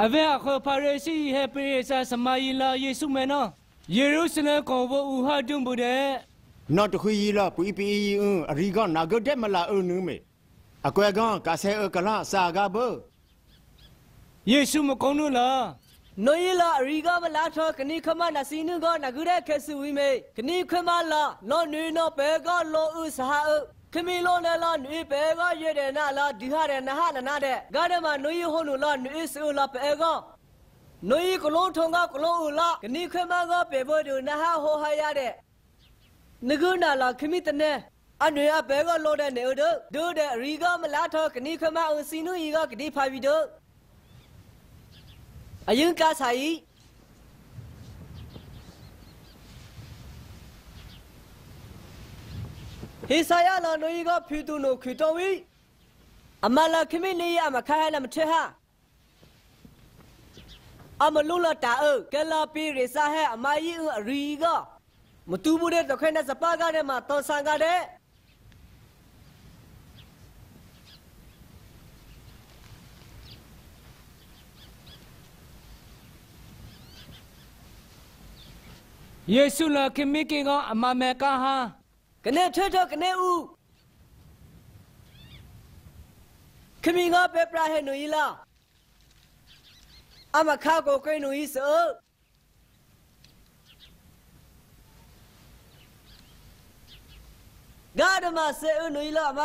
အဝဲအခုဖရစီဟေပရိစာစမယီလာယေစုမေနော်ယေရုရှလင်ကိုဘဦးဟာတုံဘူးတဲ့နော်တခွေကြီးလာပူပီအင်းအရီကနာဂတ်မလာအုံနုမေအကွဲကကဆဲအကလာစာကဘယေရှုမကောင်းလို့လားနိုယလာအရီကမလာထောကနိခမနစီနုကနဂုရဲခေဆူဝီမေကနိခမလာလောနွေနောဘေကလောဥစဟာအ ခမီလောနလာနွေဘေကရတဲ့နာလာဒီဟာတဲ့နဟနနာတဲ့ဂါဒမနွေဟိုနုလာနွေဆူလာဘေကနွေကလုံးထုံကကလုံးဥလာကနိခမကဘေဘောဒုနဟဟိုဟာရတဲ့နဂုနာလာခမီတနေအနွေအဘေကလောတဲ့နေဒုဒုတဲ့အရီကမလာထောကနိခမအစီနုဤကကတိဖာဗီဒုအယုကဆိုင် ဟေဆာယလာနိုဤကဖီတူနိုခီတော်ဝီအမလာခမင်းလေးရမခါဟလာမထဟာအမလူလာတာအကလာပီရစာဟဲအမယီအရီကမတူဘူးတဲ့တခွဲနဲ့စပါကားတဲ့မှာတော်ဆန်ကားတဲ့ ယေရှုလာခင်မီကေကအမမေကာဟာ ကနေထွထွကနေဦးခမီငါပဲပရာဟဲနူဤလာအမခါကိုကိနူဤစောဂါဒမဆေအနူဤလာမ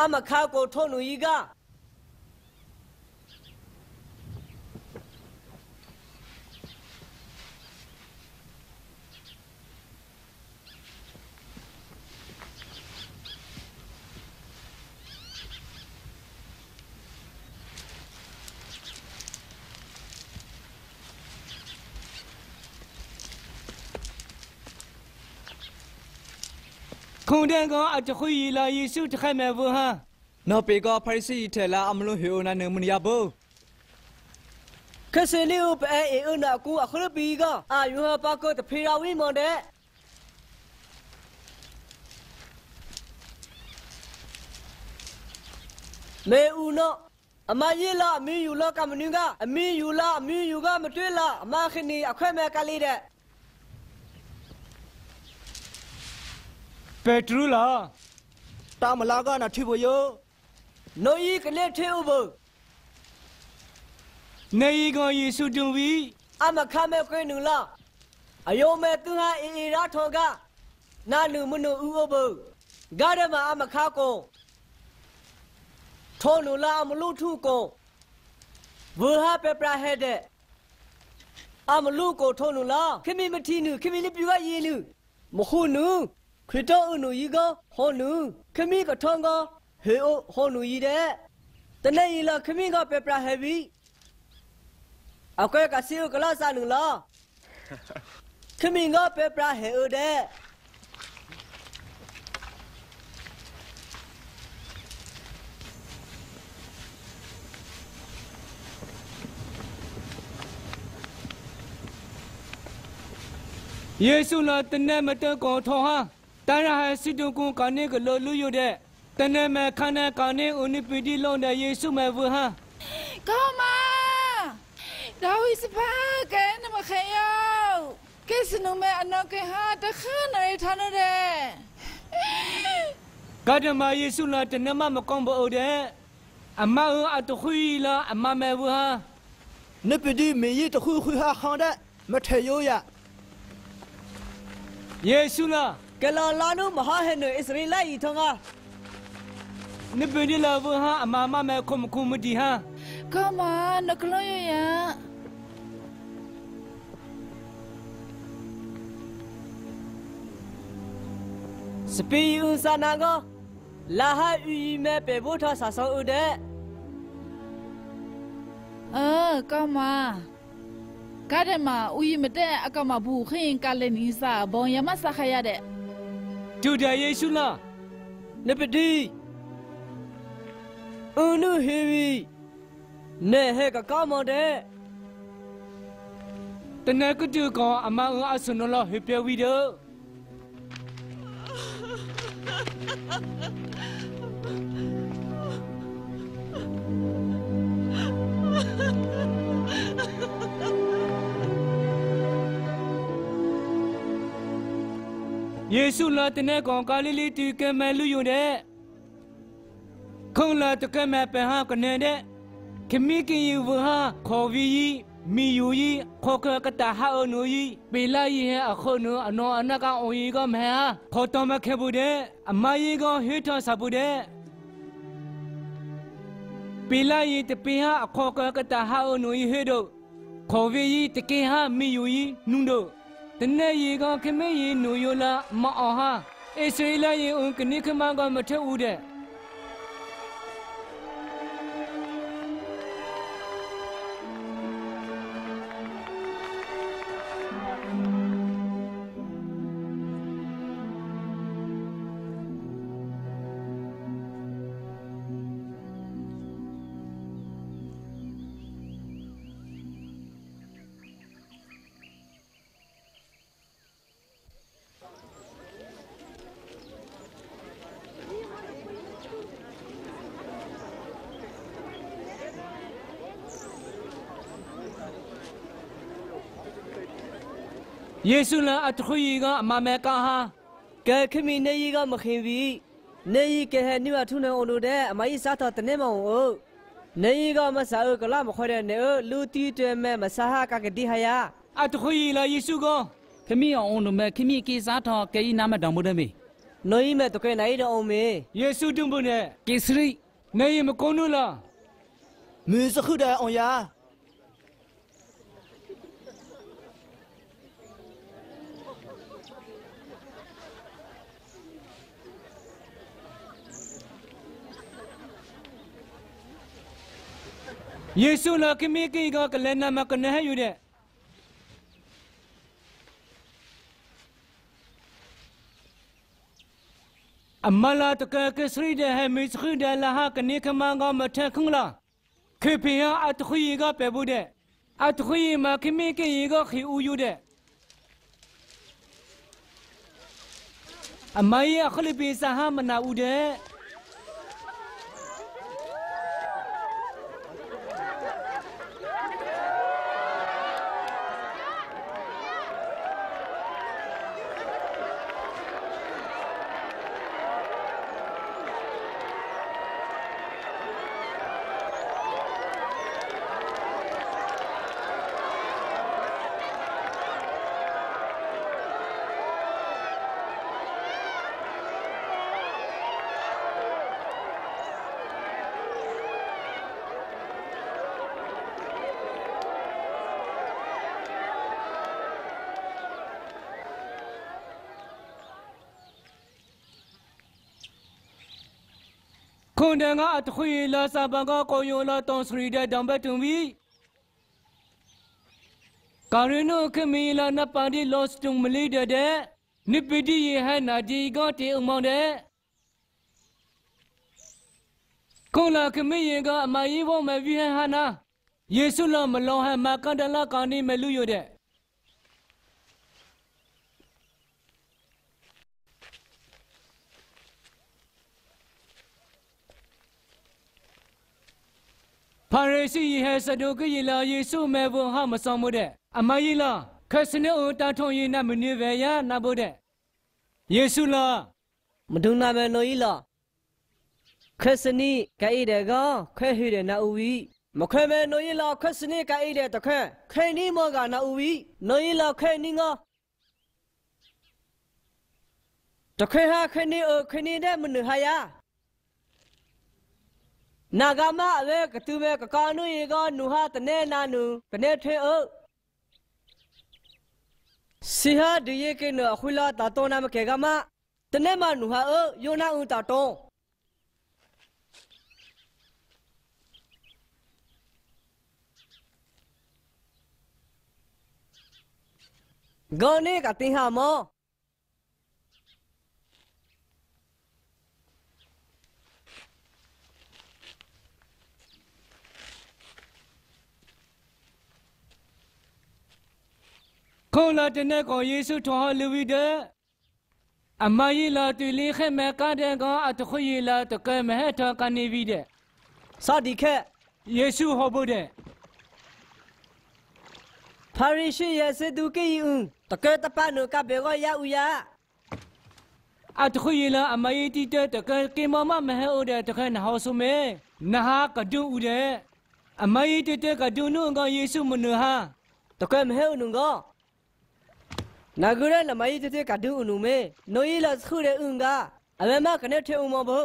အမခါကိုထုံနူဤက ခုန်တဲ့ကအတခွေလာယေရှုတခိုင်မဲ့ဘူးဟာနော်ပေကဖရိစီထဲလာအမလို့ဟေအိုနာနေမနီယာဘောခစလီဥပအဲအနာကူအခရပီကအာယူဟာပါကောတဖေရာဝီမွန်တဲ့မေဦးနောအမယေလာအမီယူလာကမနူကအမီယူလာအမီယူကမတွေ့လာအမခနီအခွဲမဲ့ကလေးတဲ့ ပက်ထရူလာတာမလာကနာထိဘယောနိုယီကလေးထေဥဘနေယီကယေရှုတုံဝီအမခမဲခွေနူလာအယုံမဲသူဟာအီအီရာထောကနာနုမနုဥဥဘဂါရမအမခါကိုထောနူလာအမလူထုကိုဝဟာပပရာဟဲတဲ့အမလူကိုထောနူလာခမီမတီနုခမီလပြူကယေနုမခုနု ခရစ်တော်အနုယီကဟောနုခမီကထောင်းကဟေအိုဟောနုယီတဲ့တနေ့ယီလာခမီကပပရာဟဲဘီအကွဲကစီကလာစားနူလာခမင်းကပေပရာဟဲဥတဲ့ယေရှုလာတနေမတကောထောဟာ တရဟစီတုကုကနေကလောလူရတဲ့တနေမခန္ဓာကနေဥနိပတိလုံးတဲ့ယေရှုမဲ့ဘူးဟာ Kom maar! Nou is het pakken, maar geen jou. Kijk nu met een nog een hart, dan gaan we het aan de. ကဒမယေရှုလာတနေမမကောင်းဘူးတဲ့အမအတခွေလာအမမဲ့ဘူးဟာနပဒီမေယတခုခုဟာခန္ဒမထေယောယယေရှုလာ ကလာလာနုမဟာဟဲနအစ္စရေလဤထောငါနိပတိလာဘူးဟာအမမမဲ့ခုမခုမဒီဟာ Kom maar, nog klooi je. စပီဥစနာကလာဟာယူယီမဲပေဖို့ထဆာဆောဥတဲ့ Uh, kom maar. Kade ma, uyi mete akama bu khin kale ni sa bon yama sa khaya de. ဒုဒယေရှု လာနပဒီအနုဟေဝီနဲဟဲကကောမတဲ့တနေကတူကောအမအဆုနလာဟေပြဝီဒ Kom ယေရှုလာတနေကောင်ကာလိလိတီကဲမဲလူယုံတဲ့ခုံလာတကဲမဲပန်ဟာကနေတဲ့ခမီကင်ယူဝဟာခေါ်ဗီမီယူယီခေါ်ကကတာဟာအနူယီပေလာယီဟအခုနအနောအနကောင်အိုယီကမဲဟာခေါ်တော်မခဲဘူးတဲ့အမယီကဟေထဆာဘူးတဲ့ပေလာယီတပင်ဟာအခေါ်ကကတာဟာအနူယီဟေတို့ခေါ်ဗီယီတကင်ဟာမီယူယီနုံတို့ တနေ့ရီကခမေရီနူယိုလာမအောဟာအစ္စရေလယေုန်ကနိခမကမထဦးတဲ့ ယေရှုလန်အတခွေကမမေကာဟာကဲခမီနေကြီးကမခင်ပြီနေကြီးကဲဟဲနိဝထုနေအောင်လို့တဲ့အမကြီးစားတော်တနေ့မောင်ဟုတ်နေကြီးကမစားကလာမခွဲတဲ့နေလူတီတဲမဲမစားဟာကကတိဟယာအတခွေလာယေရှုကခမီအောင်လို့မဲခမီကေစားတော်ကဲဤနာမတော်မူတယ်မေနေကြီးမဲတကယ်နိုင်တော်အောင်မေယေရှုတွင်ပုန်နဲ့ကေစရိနေကြီးမကုန်းလို့လားမင်းစခုတဲ့အောင်ယာ ရှုလာခမေကေကကလည်းနာမကနေဟယူတဲ့အမလာတကကစရီတဲ့ဟမေစခရဒလာဟာကနေခမန်ကမထခငလာခေပင်အတခွေကပဲဘူးတဲ့အတခွေမှာခမေကေကခီဦးယူတဲ့အမယခလပိစဟာမနာဦးတဲ့ ခွန်တန်ကအတခွေလာစာပန်ကကိုယိုလာတောင်စရီတဲ့တံဘတ်တုံဘီကာရနိုခမီလာနပါဒီလော့စတုံမလီတဲ့နိပတိယဟနာဒီကတေအမောင်းတဲ့ခွန်လာခမီယကအမယီဘောမဗီဟဟာနာယေဆုလမလောဟမကန်တလာကာနီမလူရတဲ့ ဖာရေစီဟဲစဒုကယေလာယေဆုမေဘဟာမဆောင်မို့တဲ့အမယီလာခက်စနေဦးတာထုံယေနမနိဗေယနာဘုတဲ့ယေဆုလာမဒုနာမဲနိုကြီးလားခက်စနီကဲအိတဲ့ကခွဲဟိတဲ့နာဦးဝီမခွဲမဲနိုကြီးလားခက်စနီကဲအိတဲ့တခွဲခဲနီမောကနာဦးဝီနိုကြီးလားခဲနီငါတခွဲဟာခဲနီအခဲနီတဲ့မနဟာယာ နာဂမအဝဲကတူမဲကကာနုရေကနုဟာတနေနာနုကနေထွေအုပ်စီဟာဒီယေကေနအခွလာတာတောနာမကေကမတနေမနုဟာအယောနာဦးတာတောဂေါနေကတင်ဟာမော ခေါ်လာတဲ့နဲ့ကိုယေရှုထော်လူဝိတဲ့အမယီလာတူလီခဲမဲကားတဲ့ကအတခွေလာတကဲမဲထကနေပြီးတဲ့စာဒီခက်ယေရှုဟောဖို့တဲ့ဖာရိရှိရဲ့စေသူကိယုံတကယ်တပနုကဘေကိုရဥယာအတခွေလာအမယတီတဲ့တကကေမမမဟဲအိုတဲ့တကနဟောဆုမေနဟာကဒုဦးတဲ့အမယတီတဲ့ကဒုနုကယေရှုမနဟာတကယ်မဟဲ့နုံက နာဂရနမယတတဲ့ကဒူအနုမေနိုယီလာစခုရဲအင်ကအမေမကနေထေအုံမဘု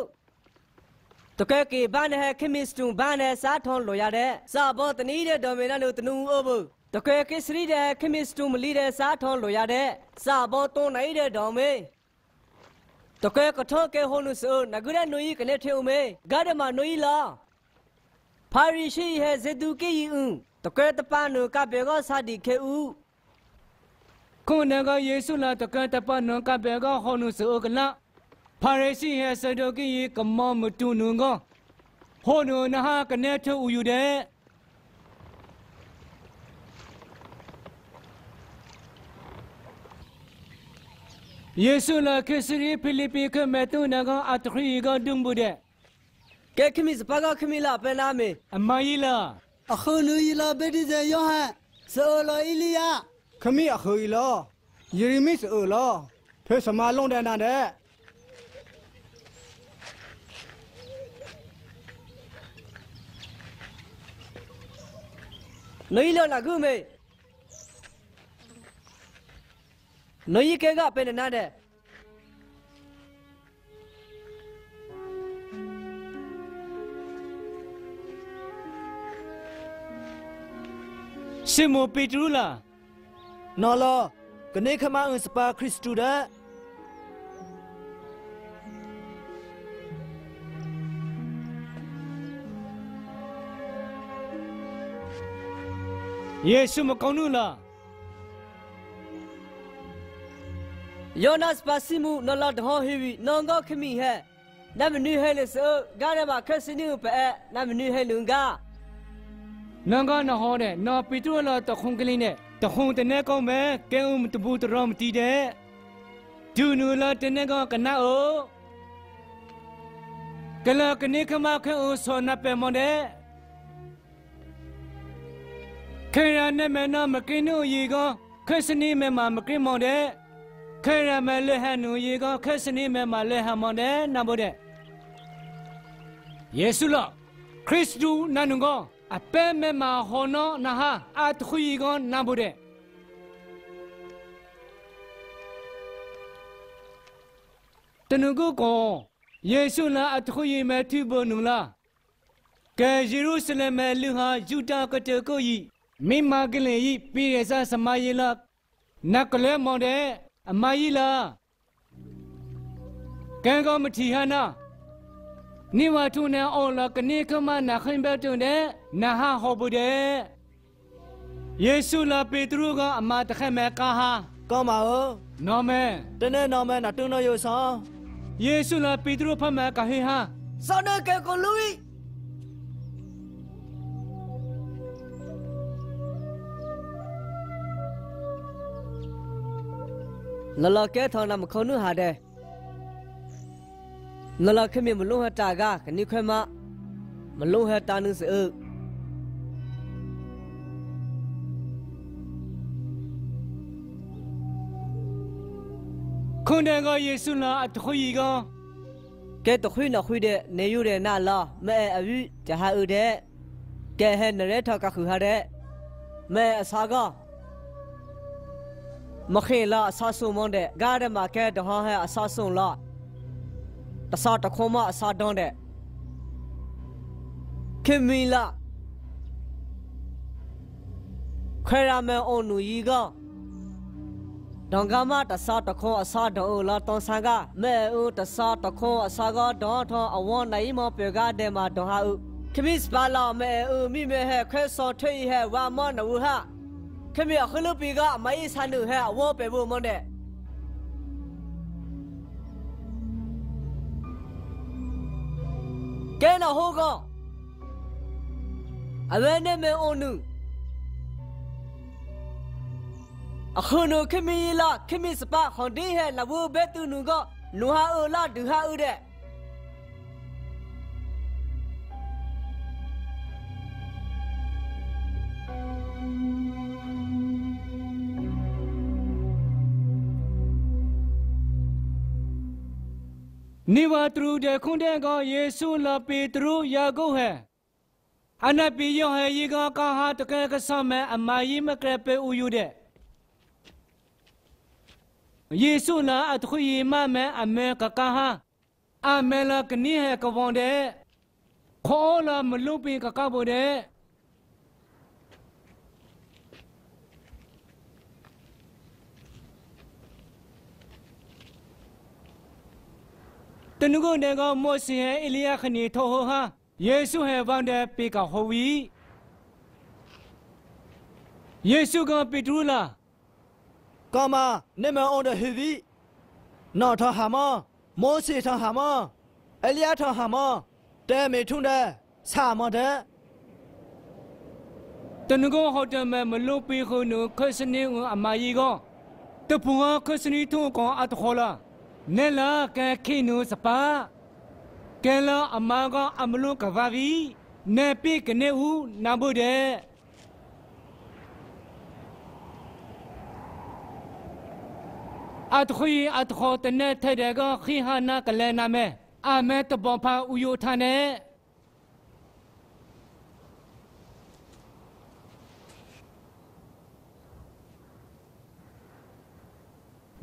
တကယ်ကေဘာနဲ့ခမစ်တုံဘာနဲ့စားထွန်လိုရတဲ့စာဘောတနီးတဲ့ဒေါ်မေနာလို့တနူအဘုတကယ်ကေစရီတဲ့ခမစ်တုံမလီတဲ့စားထွန်လိုရတဲ့စာဘောတွန်းနိုင်တဲ့ဒေါ်မေတကယ်ကထောကေဟိုနုဆိုနဂရနိုယီကနေထေအုံမေဂါဒမနိုယီလာဖာရီရှိဟဲဇေဒူကေယီအင်တကယ်တပန်နုကဘေကောစာဒီခေဦး ခုနကယေရှုလာတကတပနကဘေကဟောနုစေကလာဖာရစီဟဲဆဒိုကီကမောမတူနုငဟောနုနဟာကနေထူယူတဲ့ယေရှုလာခရစ်ရီဖိလိပ္ပိကမေတုနကအတခရီကဒုံဘူးတဲ့ကဲခမစ်ပကခမီလာပနာမေအမကြီးလားအခုလူကြီးလာဘေဒီဇေယောဟန်ဆိုလိုအီလီယာ ခမီအခုီလောယေရမိစ်အိုလောဖဲစမလုံးတဲ့နာတဲ့နွေလနာကုမေနွေကဲကပင်နာတဲ့ရှင်မိုပေတရုလား နော်လောကနေခမအန်စပါခရစ်တူတဲ့ယေရှုမကောင်းဘူးလားယောနတ်ပါစီမူနလာဒဟောဟီဝီနောင်ကခမီဟဲနမနူဟဲလဆောဂါရမခစနီပဲနမနူဟဲလုံကနန်ကနဟောတဲ့နော်ပေတရုလာတခုံကလေးနဲ့ တခုံတနေကောင်းမဲ့ကဲဦးမတဘူးတရောမတီးတဲ့ဒူနူလာတနေကောကနာအိုကလကနေခမခဲဦးဆောနပဲမွန်တဲ့ခေရနဲ့မနာမကင်းတို့ရေကောခက်စနီမဲမှာမကင်းမောင်တဲ့ခေရမဲလက်ဟန်နူရေကောခက်စနီမဲမှာလက်ဟန်မောင်တဲ့နာဘောတဲ့ယေဆုလခရစ်တုနန်ငော အပဲမဲမှာဟောနောနာဟာအတ်ခွေကောနာဘောတဲ့တနုကိုကောယေရှုလာအတ်ခွေမဲတိဘောနုလာကဲယေရုရှလင်မဲလူဟာယူတာကတကိုယီမိမာကလေးယီပြည့်ရစစမယေလာနကလဲမောင်တဲ့အမကြီးလားကံကောမထီဟနာ နိဝထုနေအောလာကနေကမနာခင်ဘတ်တုန်တဲ့နာဟာဟောဘူးတဲ့ယေရှုလာပေတရုကအမတခဲမဲကာဟာကောင်းပါဦးနော်မဲတနေ့နော်မဲနာတွန်းတော့ရဆောင်ယေရှုလာပေတရုဖတ်မဲကဟေဟာစောနကဲကိုလူဝီလလကဲထောင်းနမခုံနုဟာတဲ့ လလခမီမလုံးဟတာကခနိခွဲမမလုံးဟတာနုစေအခွန်တဲ့ကယေရှုလာအတခွေကောကဲတခွေနခွေတဲ့နေယူတဲ့နာလာမဲအယူဂျဟာဥတဲ့ကဲဟဲနရဲထကခုဟာတဲ့မဲအစာကမခေလာအစာဆုံမွန်တဲ့ဂါရမကဲတဟဟဲအစာဆုံလာ တစားတခုံမအစာတွန်းတဲ့ခင်မီလာခွဲရမဲအုံနူကြီးကဒေါင်ကမတစားတခုံအစာဒေါ်လာတောင်းဆန်ကမဲဦးတစားတခုံအစာကဒေါ်ထောအဝွန်နိုင်မပေကတဲ့မှာဒေါ်ဟာဦးခမစ်ပါလာမဲဦးမိမဲဟဲခွဲစောထွေးဟဲဝါမောနဝဟာခမရခလပီကအမိုင်းဆန်နုဟဲအဝေါ်ပဲဖို့မွန်တဲ့ ကဲနဟိုကအဝဲနဲ့မဲအုံနုအခုနုခမီလာခမီစပါခွန်ဒီဟဲလဝဘဲတူနုကနူဟာအလာဒူဟာဥတဲ့ နိဝတရုတဲ့ခွန်တဲ့ကယေရှုလာပေတရုယာကုဟဲအနပိယောဟေယီကကဟာတကဲကဆမဲအမယီမကရပေဥယူတဲ့ယေရှုလာအတခွေမမဲအမေကကဟာအမေလာကနိဟေကဝန်တဲ့ခေါ်လာမလုပင်ကကဘိုတဲ့ တနုကုန်တဲ့ကမောစီဟဲအလီယာခနီထောဟောဟာယေရှုဟဲဗန်တဲ့ပေကဟောဝီယေရှုကပေထရူလာကမာနေမအောင်တဲ့ဟီဗီနော်ထဟာမမောစီထဟာမအလျာထဟာမတဲမေထုံတဲ့ဆာမတဲ့တနုကုန်ဟောတယ်မဲမလို့ပေခုနုခစနေအမယီကတပူဟာခစနီထုံကအတ်ခေါ်လာ နဲလာကဲခိနုစပါကဲလာအမကအမလို့ကဘာဗီနေပိကနေဦးနာဘုတဲ့အတခွေအတခေါ်တနဲ့ထဲတဲ့ကခိဟာနာကလဲနာမဲအမဲတဘောဖာဥယိုထာနဲ့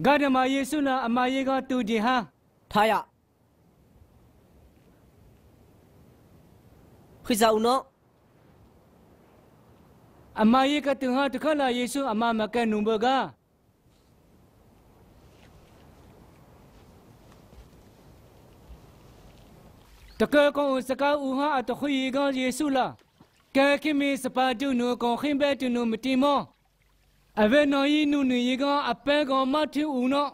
ဂါဒမယေဆုနာအမယေကတူဒီဟာထားရခိဇာဦးနော်အမယေကတူဟာတခလာယေဆုအမမကဲနုံဘကတကယ်ကောစကားဦးဟာအတခွေကယေဆုလာကဲခိမီစပါတုနုကောခိဘဲတုနုမတီမော အဝဲနော်ယီနုနယေကအပဲကောမထူဦးနော်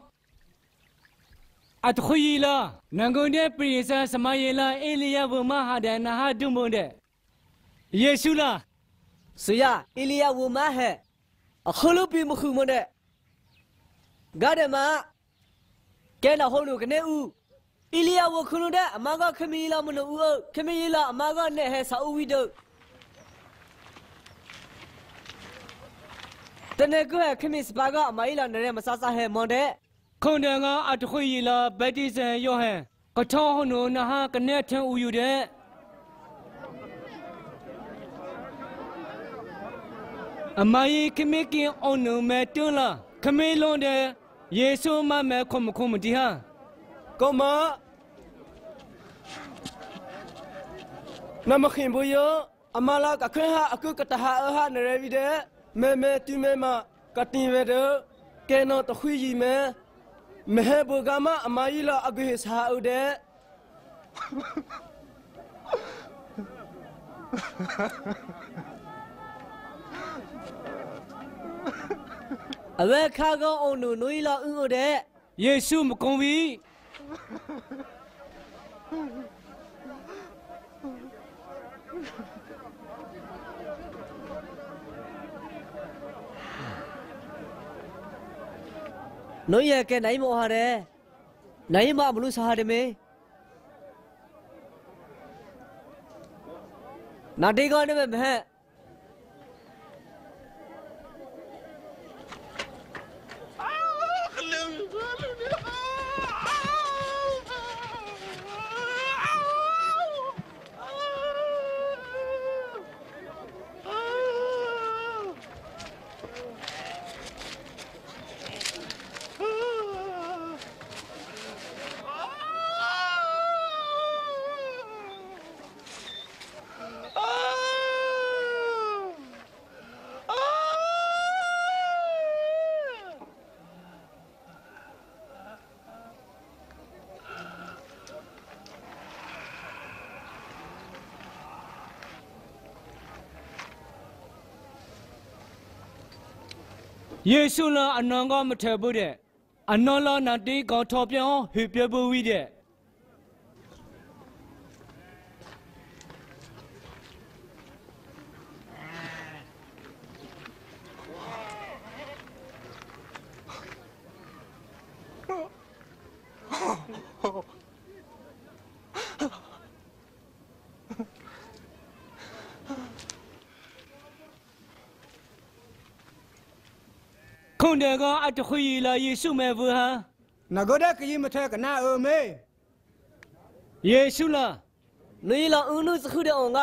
အတခွေလာနန်ကုန်တဲ့ပြေစာစမယေလာအေလီယာဘမဟာဒနာဟာဒုမွန်တဲ့ယေရှုလာဆရာအီလီယာဝမဟဲအခလုပိမခုမတဲ့ဂါဒမကဲနာဟောလူကနေဦးအီလီယာဝခုလူတဲ့အမကခမီလာမလို့ဦးခမီလာအမကနဲ့ဟဲဆာဦးဝီတို့ တနေ့ကခမီစပါကအမအီလာနဲ့မဆာဆာဟဲမွန်တဲ့ခုန်တယ်ကအတခွေရီလာဘက်တီဆန်ယောဟန်ကထောဟနုနဟာကနေထန်ဦးယူတဲ့အမယီခမေကင်အောင်နုမဲတွန်းလာခမေလွန်တဲ့ယေဆုမမဲခုမခုမတီဟာကမာနမခင်ဘူယောအမလာကခွဲဟာအကုကတဟာအဟာနရဗီတဲ့ မဲမဲတူမဲမကတင်ဝဲတဲ့ကဲနော်တခွေကြီးမဲမဟဘူကမအမကြီးလာအကုဟစ်ဟာဦးတဲ့အဝဲခါကောင်းအောင်နုနွေးလာဦးဦးတဲ့ယေရှုမကုံပြီနွေးရ නොයි යකේ නයි මොහරේ නයි මා මුළු සහරමේ නටිගානම බැහැ ယ်မေနာတေကောနေမဲ့မဟဲ့ယေရှုလာအနံကမထဲဘူးတဲ့အနော်လာနာတေးကောထော်ပြောင်းဟေပြပူဝီတဲ့ ခုန်တယ်ကအတခွေလာယေရှုမဲ့ဘူးဟာနဂဒကယိမထဲကနာအမေယေရှုလာနွေလောဦးနုစခုတဲ့အောင်က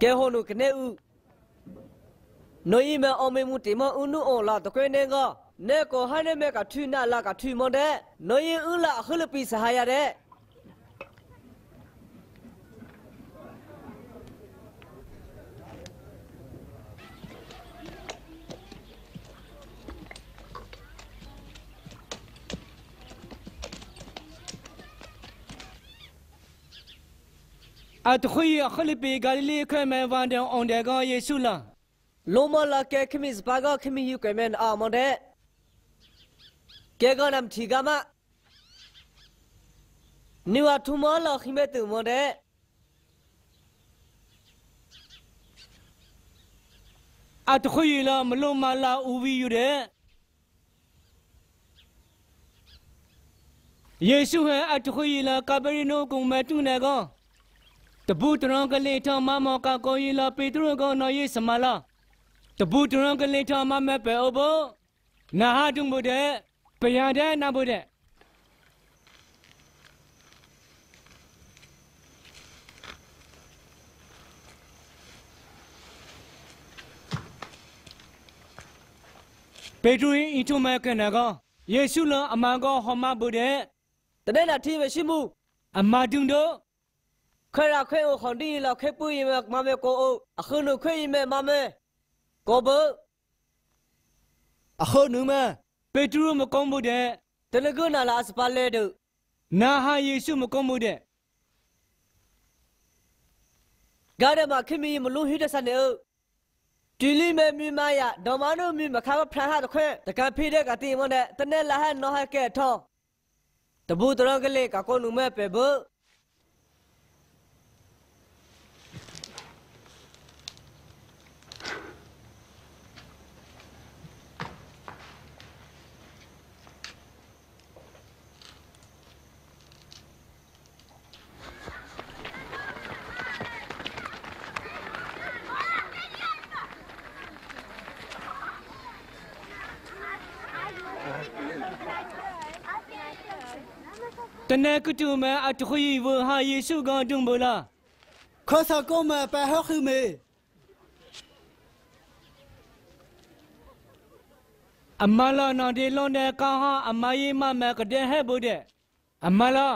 ကဲဟိုနုကနေဦးနွေမအောင်မမှုတေမဦးနုအောင်လာတကွနေကနေကိုဟန်နေမကထူနာလာကထူမတဲ့နွေဦးလာအခလပိစဟာရတဲ့ အတခွေခလိပေဂါလိလေခွဲမဲဗန်ဒန်အောင်တဲ့ကယေရှုလာလိုမလာကဲခမစ်ဘာဂခမီယူကမန်အာမတဲ့ကဲကနမ်ထီကမနိဝထူမလာခိမဲတူမတဲ့အတခွေလာမလုံးမလာဦးဝီယူတဲ့ယေရှုဟဲအတခွေလာကဘရီနိုကုံမဲတူနေကော တပူတရံကလေးထမမောကကိုယလာပေတရကောနော်ယေစမလာတပူတရံကလေးထမမဲပဲအဘောနာဟာတုံဘတဲ့ပယံတဲ့နာဘတဲ့ပေထရီအီတိုမဲကနကယေရှုလအမန်ကောဟမဘုတဲ့တနေ့နာထီမရှိမှုအမတုံတို့ ခွဲရခွဲအိုခွန်တီလာခွဲပူရင်မမဲကိုအိုအခုနခွဲရင်မမဲကိုဘအခုနုမဲပေထရီမကုန်းဘုတဲ့တနကုနာလာစပါလေတို့နာဟာယေရှုမကုန်းဘုတဲ့ဂါရမခမီမလူဟိတဆန်နေတီလီမဲမြမယဒေါမနုမြမခါဖရဟာတခွဲတကဖိတဲ့ကတိမတဲ့တနေ့လာဟနော်ဟကဲထောတဘူတရကလေးကကိုနုမဲပဲဘ နေ့ကတူမဲအတခွေဝဟာယေရှုကတုံဘလာခေါ်စကောမဲပဲဟခုမေအမလာနာဒီလွန်တဲ့ကာဟာအမယေမမဲကတဲ့ဟဲဘုတဲ့အမလာ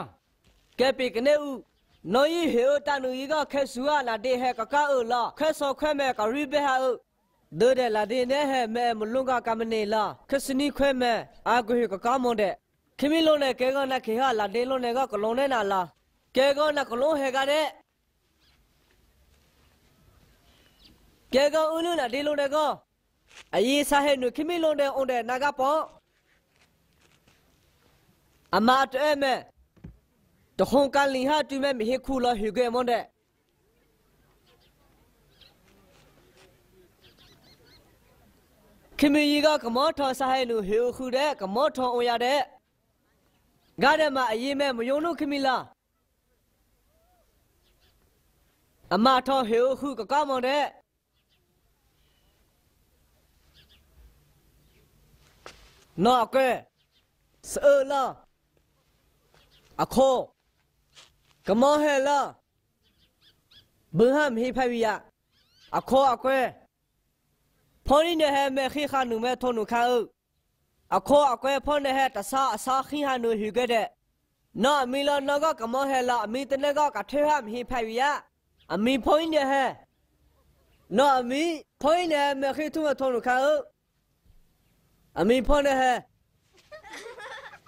ကဲပိကနေဦးနော်ယီဟေတနူယီကခဲဆူရလာတဲ့ဟဲကကာအလာခဲဆောခွဲမဲကရီဘေဟာအဒိုတဲ့လာတဲ့နဲ့ဟဲမဲမလုံကကမနေလာခစနီခွဲမဲအာဂွေကကာမွန်တဲ့ ခမီလုံးနဲ့ကဲကနခေဟာလာတဲ့လုံးနဲ့ကကလုံးနဲ့နာလာကဲကနကလုံးဟဲကတဲ့ကဲကဦးလူနာဒီလုံးနဲ့ကအရေးစားဟဲ့နုခမီလုံးနဲ့အုံတဲ့နာကပေါ့အမတ်အဲမဲတခုံကလင်ဟာတူမဲ့မဟခုလာဟူကဲမွန်တဲ့ခင်မီကကမောထောဆိုင်လူဟူခုတဲ့ကမောထောအောင်ရတဲ့ ဂါရမအရေးမဲ့မယုံလို့ခင်မီလားအမထောဟူခုကကောင်းမွန်တဲ့နော်ကဲစေလာအခုကမောဟဲလာဘဟမ်ဟိဖိုင်ဝီယာအခေါ်အကွဲဖော်ရင်းနဲ့ဟဲမဲခိခါနုမဲထုံနုခါအု အခေါ်အကွဲဖော်နဲ့ဟဲတဆာအစာခိဟာနုဟူခဲ့တဲ့နော်မီလာနဂကမောဟဲလာအမီတနေကကထေဟမ်ဟိဖိုင်ဝီယာအမီဖော်ရင်းနဲ့ဟဲနော်အမီဖော်ရင်းနဲ့မဲခိထုံထုံနုခါအုအမီဖော်နဲ့ဟဲ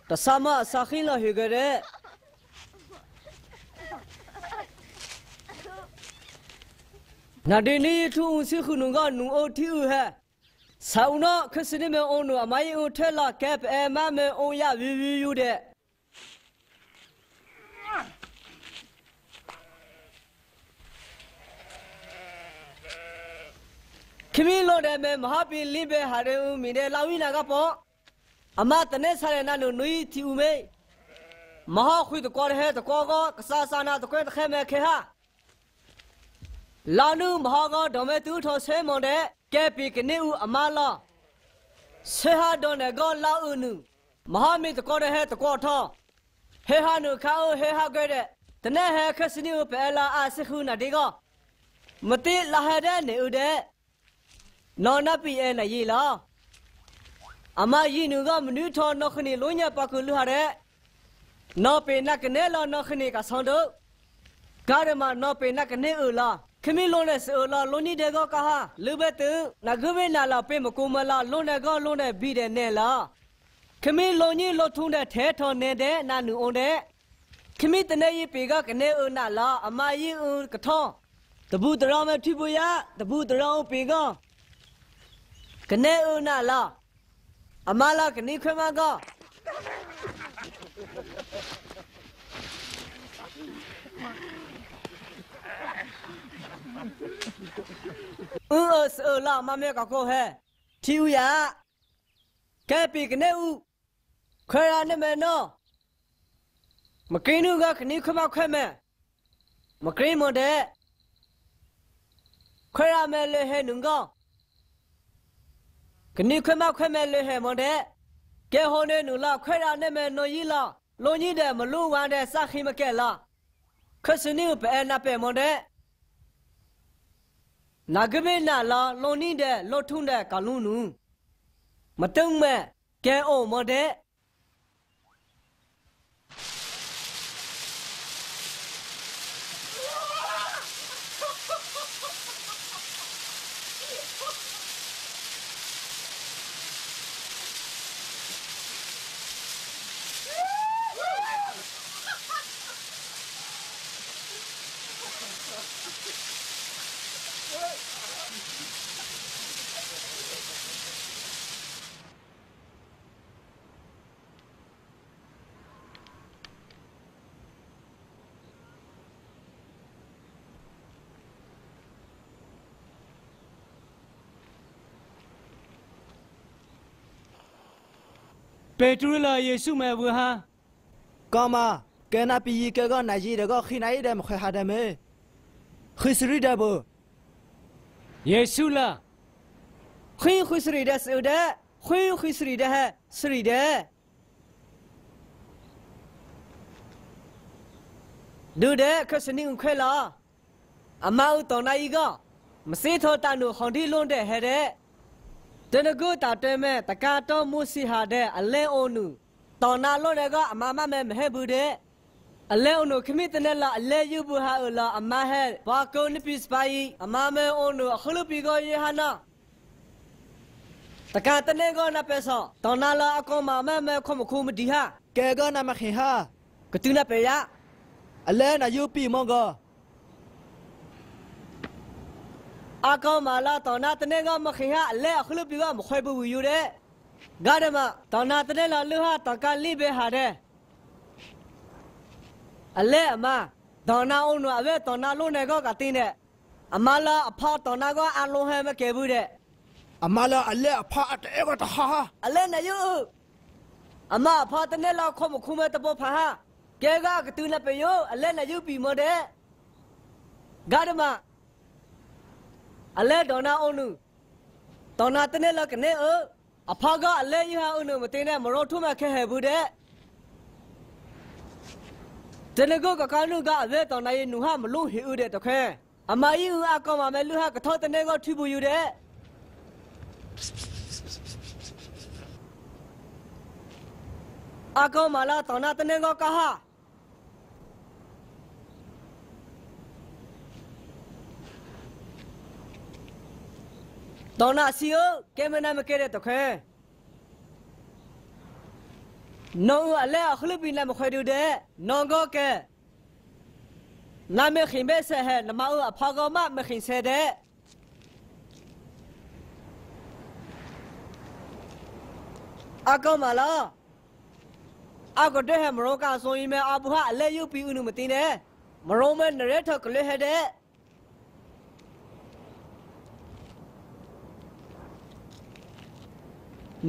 တဆာမအစာခိလာဟူခဲ့တဲ့နာဒေနီထူစီခုနုကနုအိုတီဦးဟဲ ဆောင်းတော့ခစနေမအုံးနုအမိုင်းအိုထဲလာကပ်အမမအုံးရဝီဝီယူတဲ့ခမင်းလို့တဲ့မဲမဟာပင်လင်းပဲဟာရဲဦးမင်းတဲ့လာဝိနာကပေါ့အမတနဲ့ဆရနာနုနွီတီဦးမေမဟာခွေတကောရဲတကောကကစားစာနာတကွဲတခဲမဲခေဟာလာနုမဟာကဒေါ်မဲတူထောဆဲမွန်တဲ့ ကဲပီကနေဦးအမလာဆေဟာဒွန်နဲ့ကောလာဥနုမဟာမီတကောတဲ့ဟဲတကောထောဟေဟာနုခါဟေဟာကဲတဲ့တနဲ့ဟဲခစနီဥပဲလာအစခုနာဒီကောမတိလာဟတဲ့နေဥတဲ့နော်နပီအဲနရီလာအမယီနုကမနုထောနခနီလုံးညပကူလူဟာတဲ့နော်ပေနကနေလောနခနီကဆောင်းတော့ကာရမနော်ပေနကနေဥလာ ခမီလုံးနဲ့စေလာလုံးနီတဲ့ကောကဟာလူဘတူနဂဝေနာလာပေမကူမလာလုံးနဲ့ကောလုံးနဲ့ပြီးတဲ့နဲ့လားခမီလုံးကြီးလှထုံးတဲ့ထဲထော်နေတဲ့နာနူအောင်တဲ့ခမီတနေရပေကကနေဥနာလာအမယီဥကထောတဘူးတရောမထိပူရတဘူးတရောပေကကနေဥနာလာအမလာကနေခွမကော အင်းအစလာမမေကကိုဟဲထီဦးရကဲပြီကနေဦးခွဲရနေမယ်နော်မကင်းနုကခနီခမခွဲမယ်မကင်းမတဲ့ခွဲရမယ်လေဟဲနုံကောခနီခွဲမခွဲမယ်လေဟဲမတဲ့ကဲဟိုနေနုလာခွဲရနေမယ်နော်ကြီးလာလုံးကြီးတဲ့မလူဝမ်းတဲ့စခိမကဲလားခစနီပဲနာပဲမတဲ့ နာဂမေနာလာလုံနီတဲ့လောထုံတဲ့ကလုံနုမတုံးမဲ့ကဲအောင်မတဲ့ ပေထရလာယေရှုမဲ့ဝဟာကောမကဲနာပီကဲကနိုင်ရီတကောခိနိုင်တဲ့မခွဲဟာတ ယ်မေခရစ်စရီဒဘယေရှုလာခွင်းခွစရီတဲ့ဆိုတဲ့ခွင်းခွစရီတဲ့ဟဲစရီတဲ့ဒူတဲ့ခစနီခွဲလာအမောက်တော်နိုင်ကမစေထောတန်တို့ဟွန်ဒီလွန်းတဲ့ဟဲတဲ့တနကုတာတဲမဲ့တကာတော်မူစီဟာတဲ့အလဲအိုနုတော်နာလွန်းတဲ့ကအမမမဲမဟဲဘူးတဲ့ အလဲအိုနုခမိတနဲ့လာအလဲယူဘူးဟာလာအမဟဲဘာကုန်းပိစပိုင်အမမဲအိုနုအခလုပီကိုယေဟနာတကတနေကောနပဲဆောတော်နာလာအကောမမဲမဲခုမခုမဒီဟာကဲကနာမခင်ဟာကတူနပဲရအလဲနာယူပီမောကောအကောမလာတော်နာတနေကောမခင်ဟာအလဲအခလုပြီကမခွဲဘူးယူတဲ့ဂါဒမတော်နာတနေလာလူဟာတကလိပဲဟာတဲ့ အလဲအမတော်နာအောင်တော့အဝဲတော်နာလုံးနေကောကတင်းတဲ့အမလာအဖေတော်နာကောအလုံးဟဲမကဲဘူးတဲ့အမလာအလဲအဖအတဲကတဟာအလဲနယူအမအဖတနေလာခုမခုမဲတပေါ်ဖာဟာကဲကကတူနပဲယောအလဲနယူပြီမတဲ့ဂါဒမအလဲဒေါနာအောင်နုဒေါနာတနေလာကနေအအဖကအလဲရဟာအောင်နုမတင်နဲ့မရောထုမခဲဟဲဘူးတဲ့ တနေကောကကာနုကအဝဲတော်နိုင်နုဟာမလို့ဟီဦးတဲ့တခဲအမကြီးဦးအကောင်မမဲလူဟာကထောတနေကောထိဘူးယူတဲ့အကောမလာတနာတနေကောကဟာတော်နာစီယကဲမနာမကဲတဲ့တခဲ နောအလဲအခလပီနမခွဲดูတဲ့နောကောကဲနာမခင်ပဲဆဲဟဲနမအအဖာကောမမခင်ဆဲတဲ့အကောမလာအကတဲ့ဟမရောကဆိုရင်မဲအဘူဟာအလဲရုပ်ပြီးဦးနုမသိနဲ့မရောမဲနရဲထကလေးဟတဲ့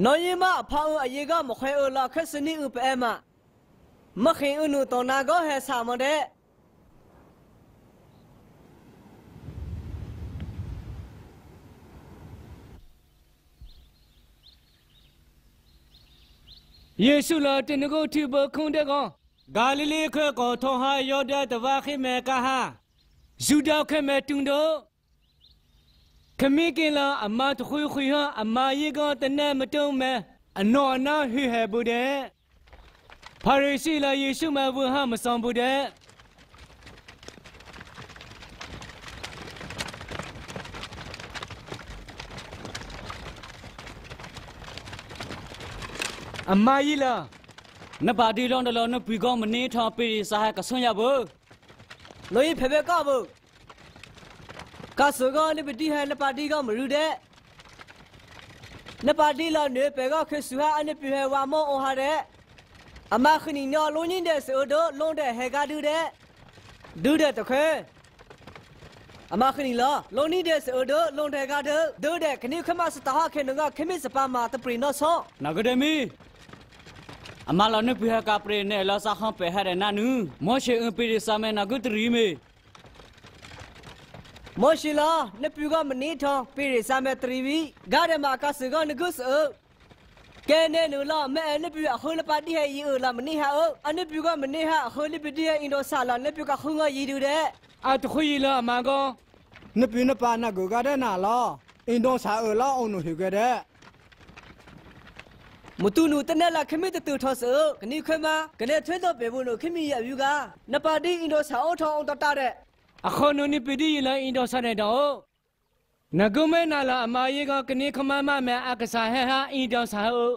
နော်ယမအဖောင်းအယေကမခွဲအလာခက်စနီဥပဲမမခင်ဦးနုတော်နာကောဟဲဆာမတဲ့ယေရှုလာတင်ကိုတီဘခုန်တဲ့ကောင်ဂါလိလိခေကိုထောဟာယောဒတဝခိမေကဟာယူဒခေမေတုန်တော့ ခမိကင်လာအမတ်ခွေခွေဟာအမယေကတနေမတုံးမဲအနော်နာဟိဟေဘူးတဲ့ပါရိစီလာယေရှုမဘုဟာမဆောင်ဘူးတဲ့အမကြီးလားနပါတီလောင်းတလောနပီကောမနေထောပေစာဟကဆွန်ရဘူးလို့ရင်ဖေဖေကဘူး ကဆူကောနိပတိဟဲနပါတီကမရူတဲ့နပါတီလာနေပေကခဆူဟာအနိပြဟဲဝါမောအဟာတဲ့အမခနီနော်လုံးင်းတဲ့ဆိုတော့လုံးတဲ့ဟဲကဒူတဲ့ဒူတဲ့တခဲအမခနီလာလုံးင်းတဲ့ဆိုတော့လုံးတဲ့ကဒူဒူတဲ့ခနီခမစတဟာခဲနငါခမစ်စပါမာတပရိနောဆောနာဂဒမီအမလာနပီဟကပရေနေလာစာခပေဟရနာနူမောရှေအပီရစာမေနာဂုတရီမေ မောရှိလာနပြူကမနေထောင်းပြေရစမဲ့တရီဗီဂါရမကဆကနကုစအကဲနေနူလာမဲနပြူအခေါ်လပါတီဟဲရီလာမနေဟာအနပြူကမနေဟာအခေါ်လပတီဟဲအင်ဒိုဆာလာနပြူကခုံငါရီဒူတဲ့အတခွေလားအမကောနပြနပါနာကိုကတဲ့နာလောအင်ဒိုဆာအော်လောအောင်နုဟိကတဲ့မတူနူတနဲ့လာခမစ်တူထောဆကနိခွမကနေထွေးတော့ပေဘူးနုခမီရယူကနပါတီအင်ဒိုဆာအောထောင်းတတတဲ့ အခုနုန်ပဒီလိုင်းအင်ဒိုဆန်တော့နဂုမဲနာလာအမယေကကနေခမမမအက္ကစားဟဟာအင်ဒိုဆာဟုတ်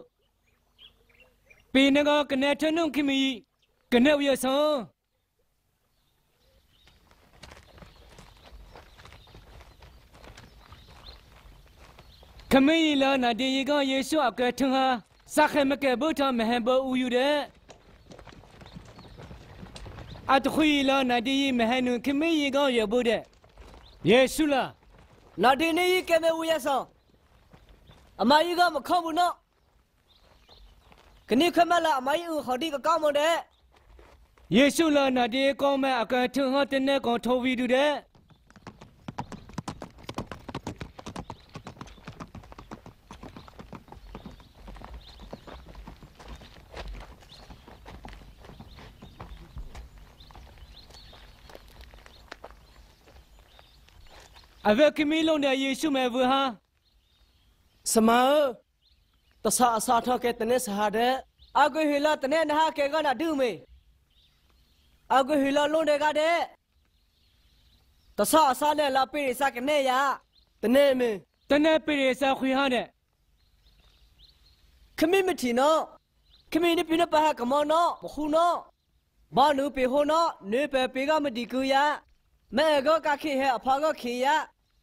ပင်ကကနေထနုန်ခမီကနေဝရဆောခမေးလာနာဒီကယေရှုအကထဟာစခမကဘုထမဟံဘဦးယူတဲ့ အတခွေလာနာဒီမဟန်နုခမေးကရဘုတဲ့ယေရှုလာနာဒီနေကဲမဲဝရဆောအမကြီးကမခေါဘူးနော်ကနိခမလာအမကြီးဦးခေါ်ဒီကကောင်းမတဲ့ယေရှုလာနာဒီကောင်းမဲ့အကဲထင်ဟာတနေ့ကောင်ထိုးပြီးတူတဲ့ avec Milo ne Yesu me vu ha စမာတဆာအစာထောက်တဲ့နဲ့ဆဟာတဲ့အကွေဟီလာတနေနဟာကေကနာဒူမေအကွေဟီလာလုံးတဲ့ကတဲ့တဆအစားနဲ့လာပြေစကနေရတနေ့မင်းတနေ့ပြေစာခွေဟာတဲ့ခမိမတီနော်ခမိနေပြနေပါကမောနော်မခုနော်ဘာနုပေဟိုနော်နေပေပေကမဒီကူရမဲကကခေဟအဖာကခေရ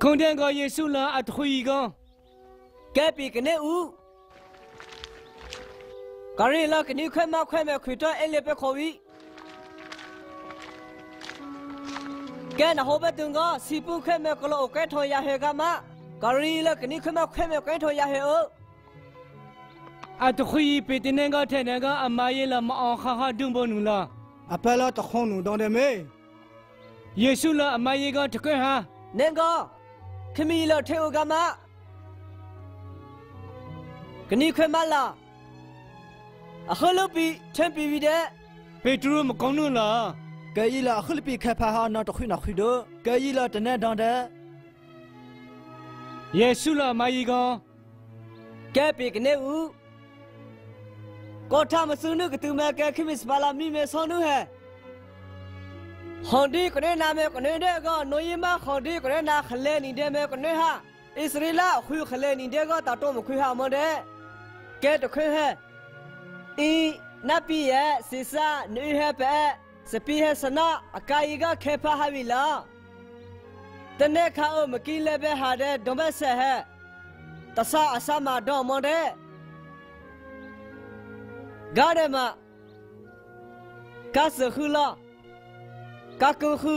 နဲ့ခွန်တဲ့ကယေရှုလာအထွေကောကဲပြီကနေဦးကရိလာကနိခွဲမခွဲမခွေတော့အဲ့လေပဲခေါ်ပြီးကဲနဟောဘတုံကစီပုခွဲမကလောကဲထော်ရဟေကမကရိလာကနိခွဲမခွဲမကဲထော်ရဟေအိုအတခွေပေတင်နေကထဲနေကအမယေလာမအောင်ခါခါဒုံဘနူလာအပလာတခုံနုတောင်းတယ်မေယေရှုလာအမယေကတကွဟာနင်က ခမီလာထေအိုကမကနိခွဲမလာအခလုပီချမ်ပီဗီတဲ့ပေတရုမကောင်းနူလားကဲဤလာခလပိခဖာဟာနော်တခွိနခွိတော့ကဲဤလာတနဲ့တောင်းတဲ့ယေရှုလာမယေကကဲပေကနေဦးကောထမဆုနုကတူမကဲခိမစ်ပါလာမီမေဆောနုဟဲ ဟွန်ဒီကနေနာမေကနေတဲ့ကနိုယမဟွန်ဒီကနေနာခလဲနေတဲ့မေကနေဟာဣသရေလခွေခလဲနေတဲ့ကတာတော့မခွေဟာမတဲ့ကဲတခွေဟဲအီနပီရဲ့စီစာနွေဟဲပဲစပီဟဲစနာအကာယီကခေဖာဟာဝီလာတနေ့ခါအမကီလဲပဲဟာတဲ့ဒုံဘက်ဆက်ဟဲတတဆအဆမတော့မတဲ့ဂါရမကဆခူလာ ကကခု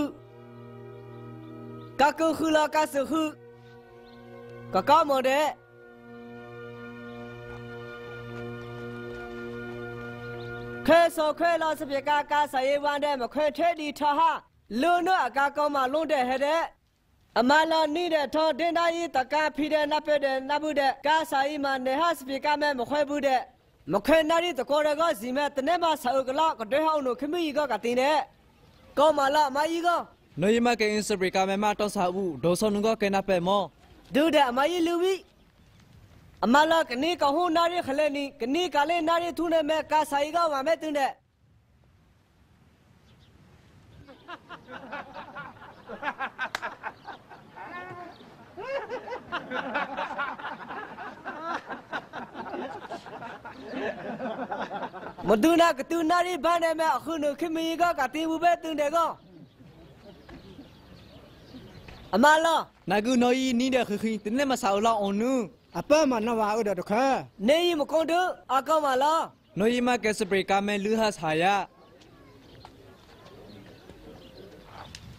ကကခုလာကဆခုကကမတဲ့ခဲစောခဲလာစပြကကာဆာယေဝန်တဲ့မခွဲထဲဒီထဟာလူနအကာကောင်းမှလွန်တဲ့ဟဲ့တဲ့အမလာနေတဲ့ထော်တင်တိုင်းတကားဖီတဲ့နပ်ပဲတဲ့နပ်ဘူးတဲ့ကာဆာယီမနေဟစပြကမဲမခွဲဘူးတဲ့မခွဲနာရီတကောရကစီမဲတနေ့မှဆာဥကလာကတဲ့ဟောင်းတို့ခမီကကတင်တဲ့ ကောမလာမကြီးကောနော်ယမကေအင်စပရီကာမဲမတော့စာဘူးဒေါ်စောနုကကေနာပဲမောဒုတဲ့အမကြီးလူဝီအမလာကနေကဟိုနာရီခလဲနီကနေကလေးနာရီထုနေမဲကာဆာယီကဝါမဲတင် မဒူနာကတူနာရီဘာနေမဲအခုနခမီကကတိဘူးပဲတင်တဲ့ကောအမလာနာဂူနော်ယီနီးတဲ့ခခင်းတင်းနဲ့မဆောက်လောက်အောင်နူအပတ်မနဝါဥဒတခါနေရင်မကုန်တော့အကောင်းပါလားနော်ယမကေစပရီကာမဲလူဟာဆာယာ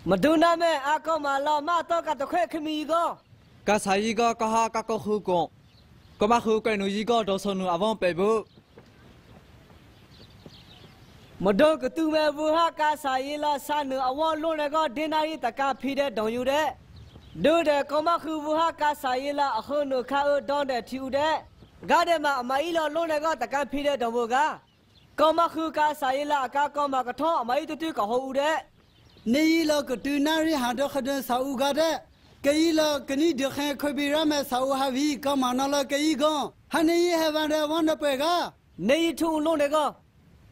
မဒုနာမဲအကောင်းပါလားမတော့ကတခွဲခမီကောကာဆာယီကကဟာကကခုကွန်ကမခုကေနူယီကဒေါ်စောနုအဝန်ပဲဘူး မဒုကတူမဲဘူဟာကာဆာယေလာဆာနအဝလွန်ရကောဒင်နာရီတကဖီတဲ့တောင်ယူတဲ့ဒုတဲ့ကမခုဘူဟာကာဆာယေလာအခုနခါအဒေါန်တဲ့ထီဦးတဲ့ဂါတဲ့မှာအမအီလောလွန်ရကောတကဖီတဲ့တောင်ဘူကကမခုကာဆာယေလာအကကောမကထောအမအီတူတူကဟိုဦးတဲ့နေရီလောကတူနာရီဟာတော့ခဒဆာဥကတဲ့ကေီလောကနီဒခဲခွေဘီရမဲဆာဥဟာဗီကမနာလကေီကွန်ဟနေဟေဗန်တဲ့ဝန်ဒပေကနေထုံလွန်ရကော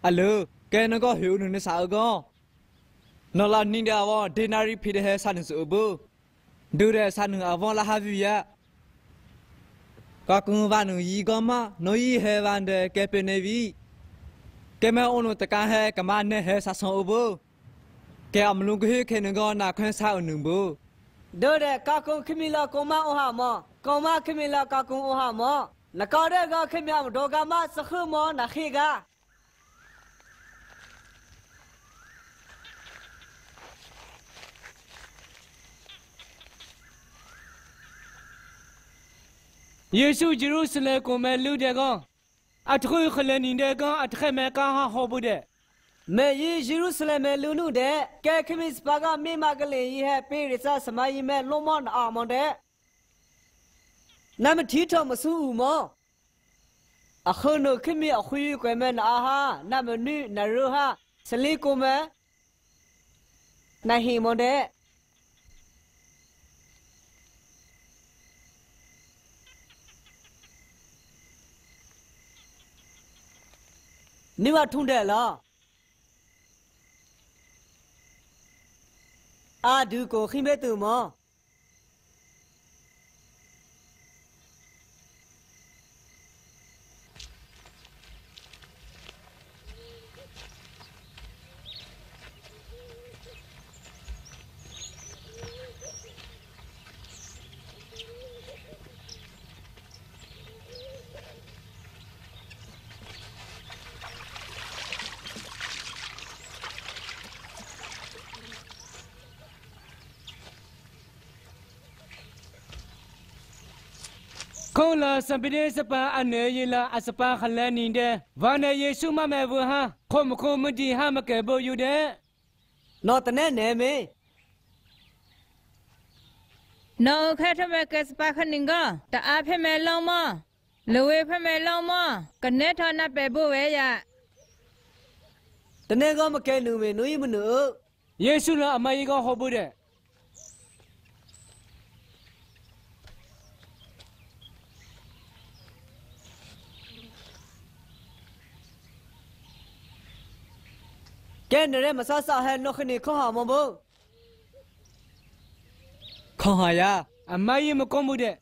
အလူ ကေနကဟူနုနေဆောက်ကောနော်လာနင်းတဲ့အဝန်ဒေနာရီဖီတဲ့ဟဲဆန်ဆူဘူးဒူတဲ့ဆန်နုအဝန်လာဟာဗီယာကကုံဗနူယီကမနော်ယီဟဲဗန်တဲ့ကေပနေဗီကေမဲအုံနတကဟဲကမနဲ့ဟဲဆာဆောဘူးကဲအမလုံခေခေနကနာခွန်းဆောက်နုဘူးဒိုတဲ့ကာကုံခမီလာကောမအဟာမကောမခမီလာကာကုံအဟာမနကောတဲ့ကခမီမဒေါကမစခုမနခိက ယေရှုဂျေရုဆလင်ကိုမဲလူတဲ့ကောင်အထခွေခလနေတဲ့ကောင်အထခဲမဲကောင်ဟာဟောဘူးတဲ့မေယေယေရုရှလင်မဲလူနုတဲ့ကဲခမစ်ဘာကမေမကလေးဟဲ့ပေရစစမယီမဲလုံးမန်အာမွန်တဲ့နမတီထောမဆူဦးမအခုနခမီအခွေကွယ်မဲနာဟာနမနုနရဟာစလီကိုမဲနဟီမွန်တဲ့ နေမထုံတဲ့လားအာဒူကိုခိမဲတူမောုလာစပိနေစပန်အနေယလာအစပန်ခလန်နင်းတဲ့ဗာနေယေရှုမမဲဘူးဟာခုမခုမဒီဟာမကဲဘူးယူတဲ့နော်တနဲ့နဲမေနော်ခဲထမဲကစပခနင်ကတအားဖဲမဲလောင်းမလဝေဖဲမဲလောင်းမကနဲ့ထာနာပဲဘူးဝဲရတနေ့ကမကဲနူမေနူယမနူယေရှုလားအမကြီးကဟောဘူးတဲ့ ကဲနရဲမဆဆဟဲနှုတ်ခနေခဟာမဘခဟာရအမကြီးမကုန်မှုတဲ့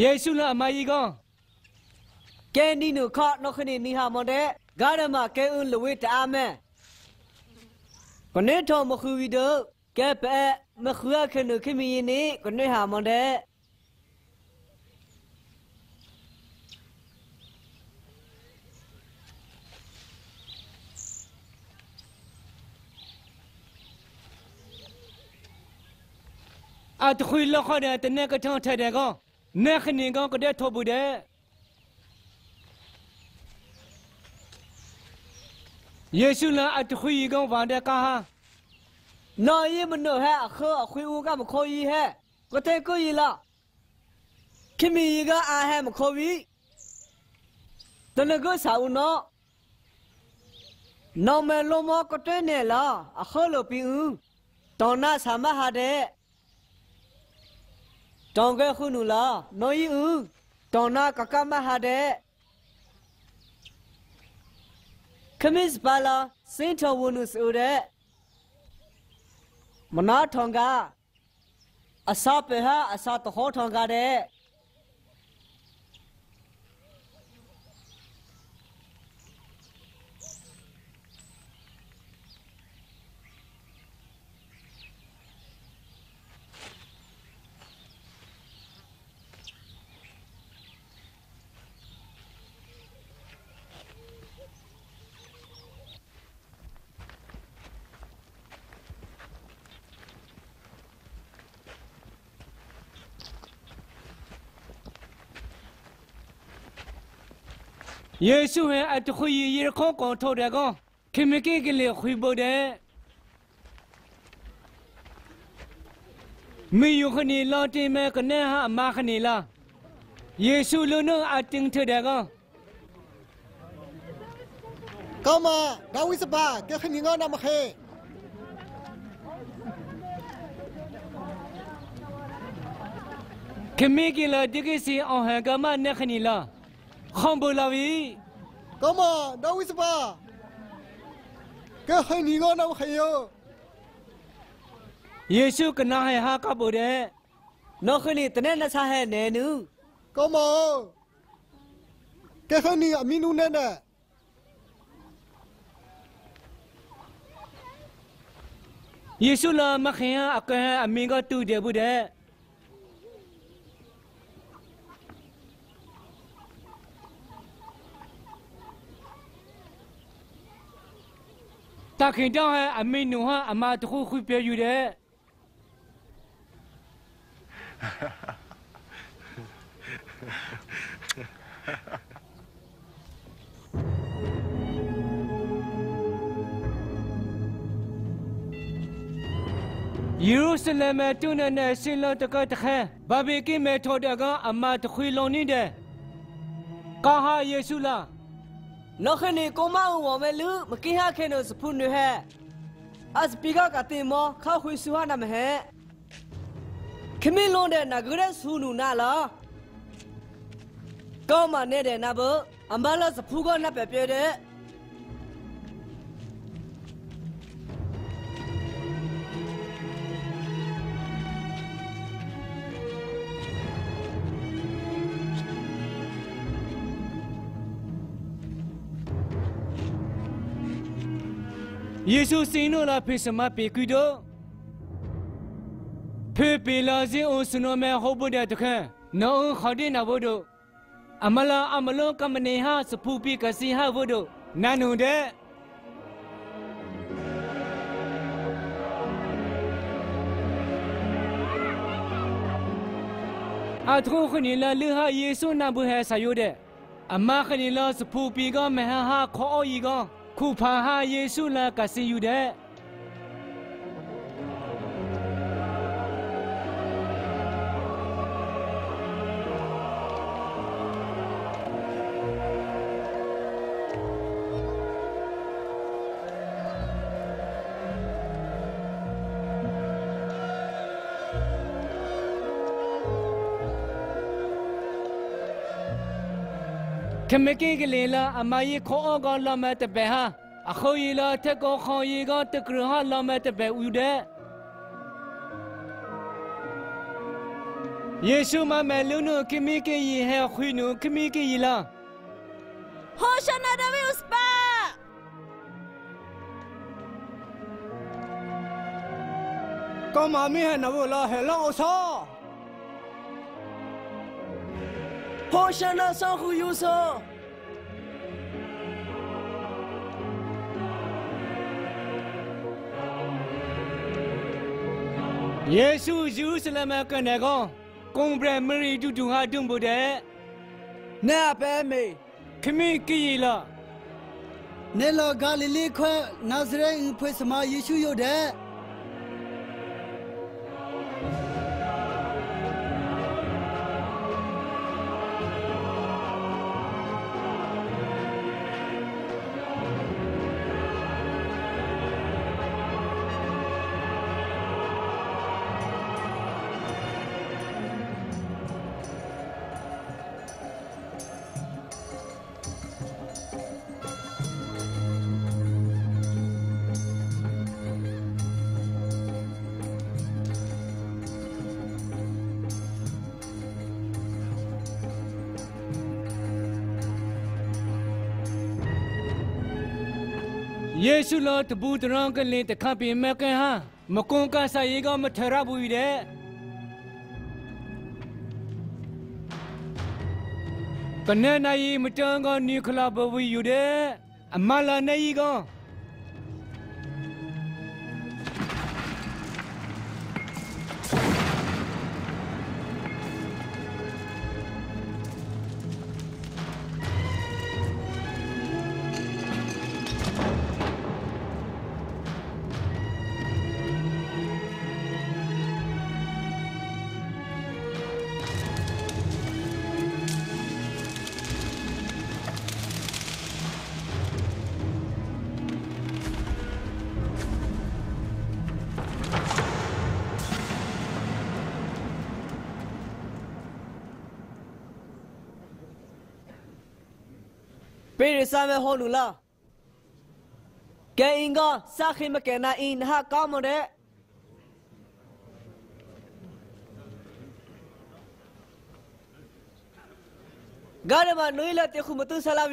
ယေရှုလားအမကြီးကောကဲနီနုခနှုတ်ခနေနီဟာမတဲ့ဂါရမကဲဥလဝေတအာမဲကနေထောမခူဝီဒကဲပဲမခူအခနုခမီနီကနေဟာမတဲ့ အတခွေလောက်ခတဲ့တနေ့ကထောင်းထတဲ့ကောနေခနေကောကတဲ့ထောဘူးတဲ့ယေရှုလာအတခွေကောဗန်တဲ့ကာဟာနော်ယမနိုဟဲအခအခွေဦးကမခေါ်ရီဟဲကတဲ့ကိုရီလာခိမီကအာဟဲမခေါ်ပြီတနကဆာဦးနော်နော်မဲလုံးမကတဲ့နဲ့လားအခလိုပြီဦးတောင်းနာဆာမဟာတဲ့ တောင်းကဲခုနူလားနော်ယဦးတောင်းနာကကမဟာတဲ့ခမစ်ဘာလာစင်တော်ဝနုဆိုတဲ့မနာထောင်ကအစာပေဟာအစာတဟောထောင်ကတဲ့ ယေရှုဟဲအတခွေရေခေါကောင်ထောတဲ့ကောခေမကေကလေးခွေဖို့တဲ့မေယုခနီလာတင်မဲကနေဟာအမခနီလာယေရှုလုံးနအတင်းထတဲ့ကောကောင်းမဒါဝိစပါကဲခနီငါနမခဲခေမကေလာဒီကစီအောင်ဟကမနေခနီလာ ခေါမ်ဘူလာဝီကောင်းမဒါဝိစပါကဲခနီငါနမခဲယောယေရှုကနာဟဲဟာကဖို့တဲ့နော်ခလီတနဲ့နဆာဟဲနဲနူကောင်းမကဲခနီအမီနူနဲ့နဲ့ယေရှုလာမခင်ဟာအကအမင်ကတူတယ်ဘူးတဲ့ တာခင်တောင်းဟဲအမင်းနူဟာအမတခုခွပြယူတဲ့ယေရုရှလင်မှာတွန်းနေရှင်လောတကတခဲဘာဘေကိမေထော်တကအမတခွေလုံးနေတဲ့ကာဟာယေရှုလား နော်ခလီကိုမအောင်ဝမဲလူမကိဟာခဲနိုစဖုန်နဟဲအစပိကကတိမောခါခွေဆူဟာနမဟဲခမင်းလုံးတဲ့နဂရက်ဆူနူနာလားကောင်းမနေတဲ့နဘအမလာစဖူကနပဲပြတဲ့ ယေရှုစင်နိုလာဖေစမပေကွီဒိုဖေပီလာဇင်အိုစနိုမဲဟောဘဒတခဲနောခဒိနာဘဒိုအမလာအမလောကမနေဟာစဖူပိကစီဟာဘဒိုနာနုတဲ့အထုခနီလာလူဟာယေဆုနာဘဟဆာယိုတဲ့အမခနီလာစဖူပီကမဟဟာခေါ်အီက ခုဖာဟာယေဆုလာကစီယူတဲ့ ခမကေကလေးလာအမယေခေါအောကလမတပဲဟာအခုယီလာတက်ကောခေါယီကတကရဟာလ မတပဲဦးတဲ့ယေရှုမမဲလူနုခမီကေယီဟဲခွီနုခမီကေယီလာဟောရှနာဒဝိဥ ရှနာဆောခုယူဆောယေရှုယေရုရှလမ်ကနေကောကွန်ဘရမရီတူတူဟာတွန့်ဖို့တဲ့နဲပဲမေခမင်းကီလာနေလောဂါလိလိခွဲနာဇရဲဖွေစမယေရှုယုတ်တဲ့ယေရှုလောတပူတရံကလင်တခပင်မကန်ဟာမကွန်ကဆာယေကမထရဘူးတဲ့ကနေနိုင်မတန်ကနီခလာဘဝီယူတဲ့အမလာနေကြီးကော ပေးရစားမဲ့ဟောလူလားကဲအင်ကစားခိမကဲနာအင်းဟာကောင်းမတဲ့ဂါရမနွေလာတခုမတူဆလာ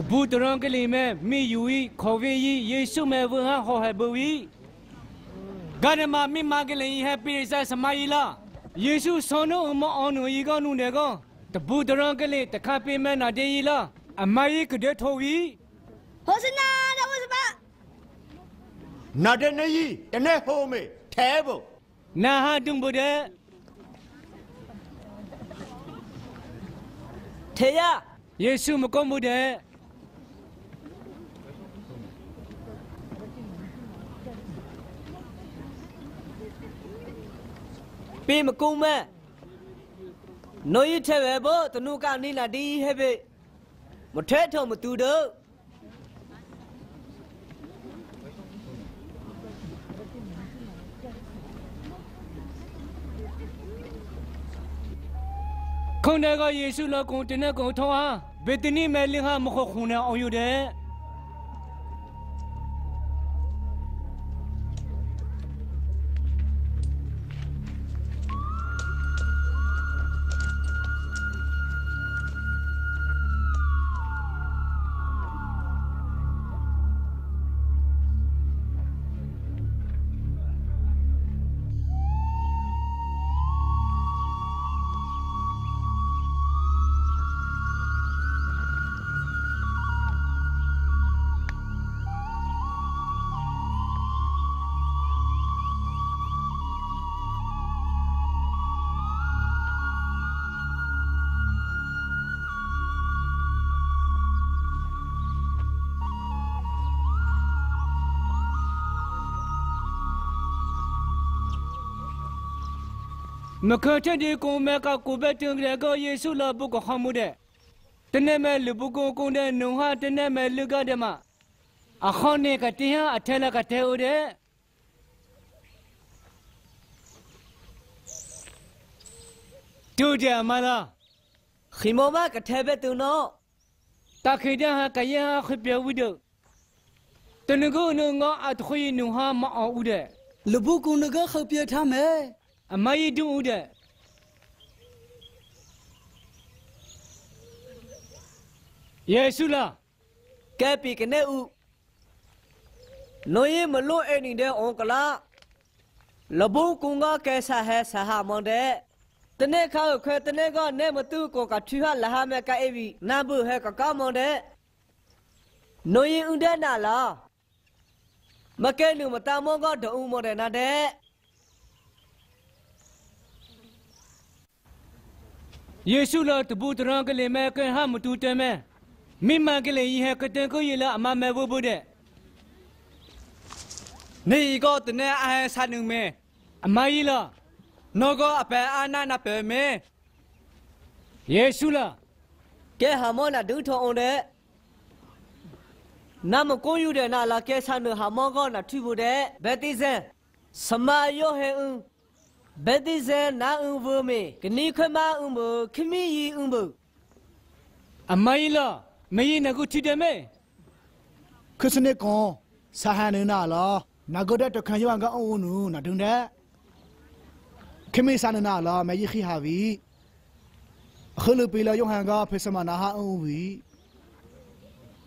ဘီတပူတရံကလေးမဲမိယူဤခေါ်ဝေးဤယေရှုမဲဝဟာဟောဟဲဘဝီဂါရမမိမကလေးဟဲပိစစမယီလာယေရှုဆောနုအမအောင်နူဤကောနုနေကောတပူတရံကလေးတခပိမဲနာတေယီလာအမယီကတဲ့ထောဝီဟောစနာဒါဝစပါနာတဲ့နေကြီးတနေ့ဟိုမေထဲဖို့နာဟာတုံဘတဲ့ထေယယေရှုမကုန်းမှုတဲ့ ပေးမကုံမဲ့နိုရထဲပဲဘောတနုကနိနာဒီဟဲ့ဘေမထဲထုံမတူတော့ခုန်တဲ့ကယေရှုလောကုံတင်တဲ့ကုံထောဟာဘေတနီမဲလင်ဟာမခုခုန်နေအောင်ယူတဲ့ မခတဲ့ဒီကုံမဲကကိုဘက်တင်ကြကယေရှုလာပုကခမှုတဲ့တနေ့မဲ့လူပုကုံကုံတဲ့နုံဟာတနေ့မဲ့လူကတဲ့မှာအခုနေကတရားအထက်လကတဲ့ဦးတဲ့တူကြမလားခိမောမကထဲပဲတူနော်တခိတဲ့ဟာကရခပြဝိဒတတနကုနငါအတခွေနုဟာမအောင်ဦးတဲ့လပုကုနကခပြထားမယ် အမယီဒုဦးတဲ့ယေရှုလားကဲပြီကနေဥနိုယေမလို့အနေတဲ့အောကလာလဘုကုငါကဲဆာဟဲဆာဟာမွန်တဲ့တနေ့ခါခွဲတနေ့ကနေမတူကိုကထူဟာလာဟာမဲကအေဘီနာဘူးဟဲကကောမွန်တဲ့နိုယေဥဒနာလားမကဲလူမတမောကဒုံမော်တဲ့နာတဲ့ ယေရှုလာတပူတရံကလေးမဲခင်ဟာမတူတမဲမိမကလေးဟဲကတဲ့ကိုရလာအမမဲဘူးဘူးတဲ့နေကောတနေအဲဆန်နုမဲအမကြီးလာနောကောအပယ်အာနာနာပယ်မဲယေရှုလာကဲဟာမောနာဒူထောအောင်တဲ့နာမကိုယူတဲ့နာလာကဲဆန်နုဟာမောကောနာထူဘူးတဲ့ဘက်တိဇန်စမာယောဟဲဦး ဘက်တိဇန်နာအင်းဘူမေကနီခွမအင်းဘူခမီယီအင်းဘူအမယီလားမယီနကုချီတယ်မဲခစနေကွန်ဆာဟန်နာလောနာဂဒတ်တခန်ယောငါအုံနူနာဒုန်တဲ့ခမေဆာနနာလောမယခိဟာဗီခလပီလာယောဟန်ကဖေစမနာဟာအုံဗီ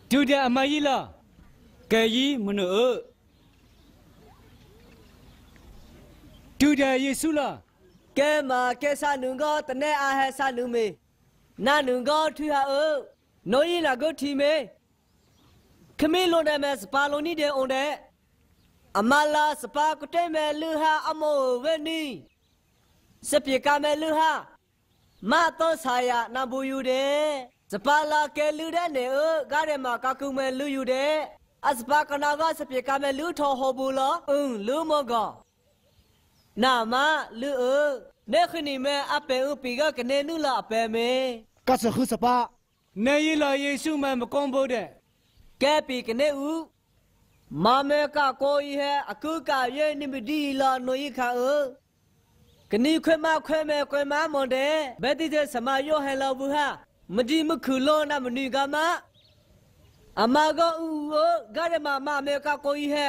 ဒူတဲ့အမယီလားကဲကြီးမနုအ ဒူတဲ့ယေရှုလားကဲမာကဲဆာနုံကောတနေအားဟဲဆာနုမေနာနုံကောထူဟာအနိုယီလာကိုထီမေခမီလိုနေမဲစပါလိုနီတဲ့အုံတဲ့အမလာစပါကတဲ့မဲလူဟာအမောဝဲနီစပြေကမဲလူဟာမတော့ဆာယာနဘူယူတဲ့စပါလာကဲလူတဲ့နေအကားရမကကုမဲလူယူတဲ့အစပါကနာကစပြေကမဲလူထော်ဟောဘူးလားအင်းလူမောကော နာမလူအနေခနီမဲအပေဥပီကကနေနုလာအပေမဲကဆခုစပါနေယီလားယေရှုမဲမကုန်းဘူးတဲ့ကဲပီကနေဥမာမဲကကိုဤဟဲအကုကရဲနိမဒီလာနိုဤခါအကနီခွဲမခွဲမဲခွဲမမွန်တဲ့ဘယ်တိတဲ့စမယောဟဲလောဘူးဟာမဒီမခုလောနာမနီကမအမကဥဂရမမမဲကကိုဤဟဲ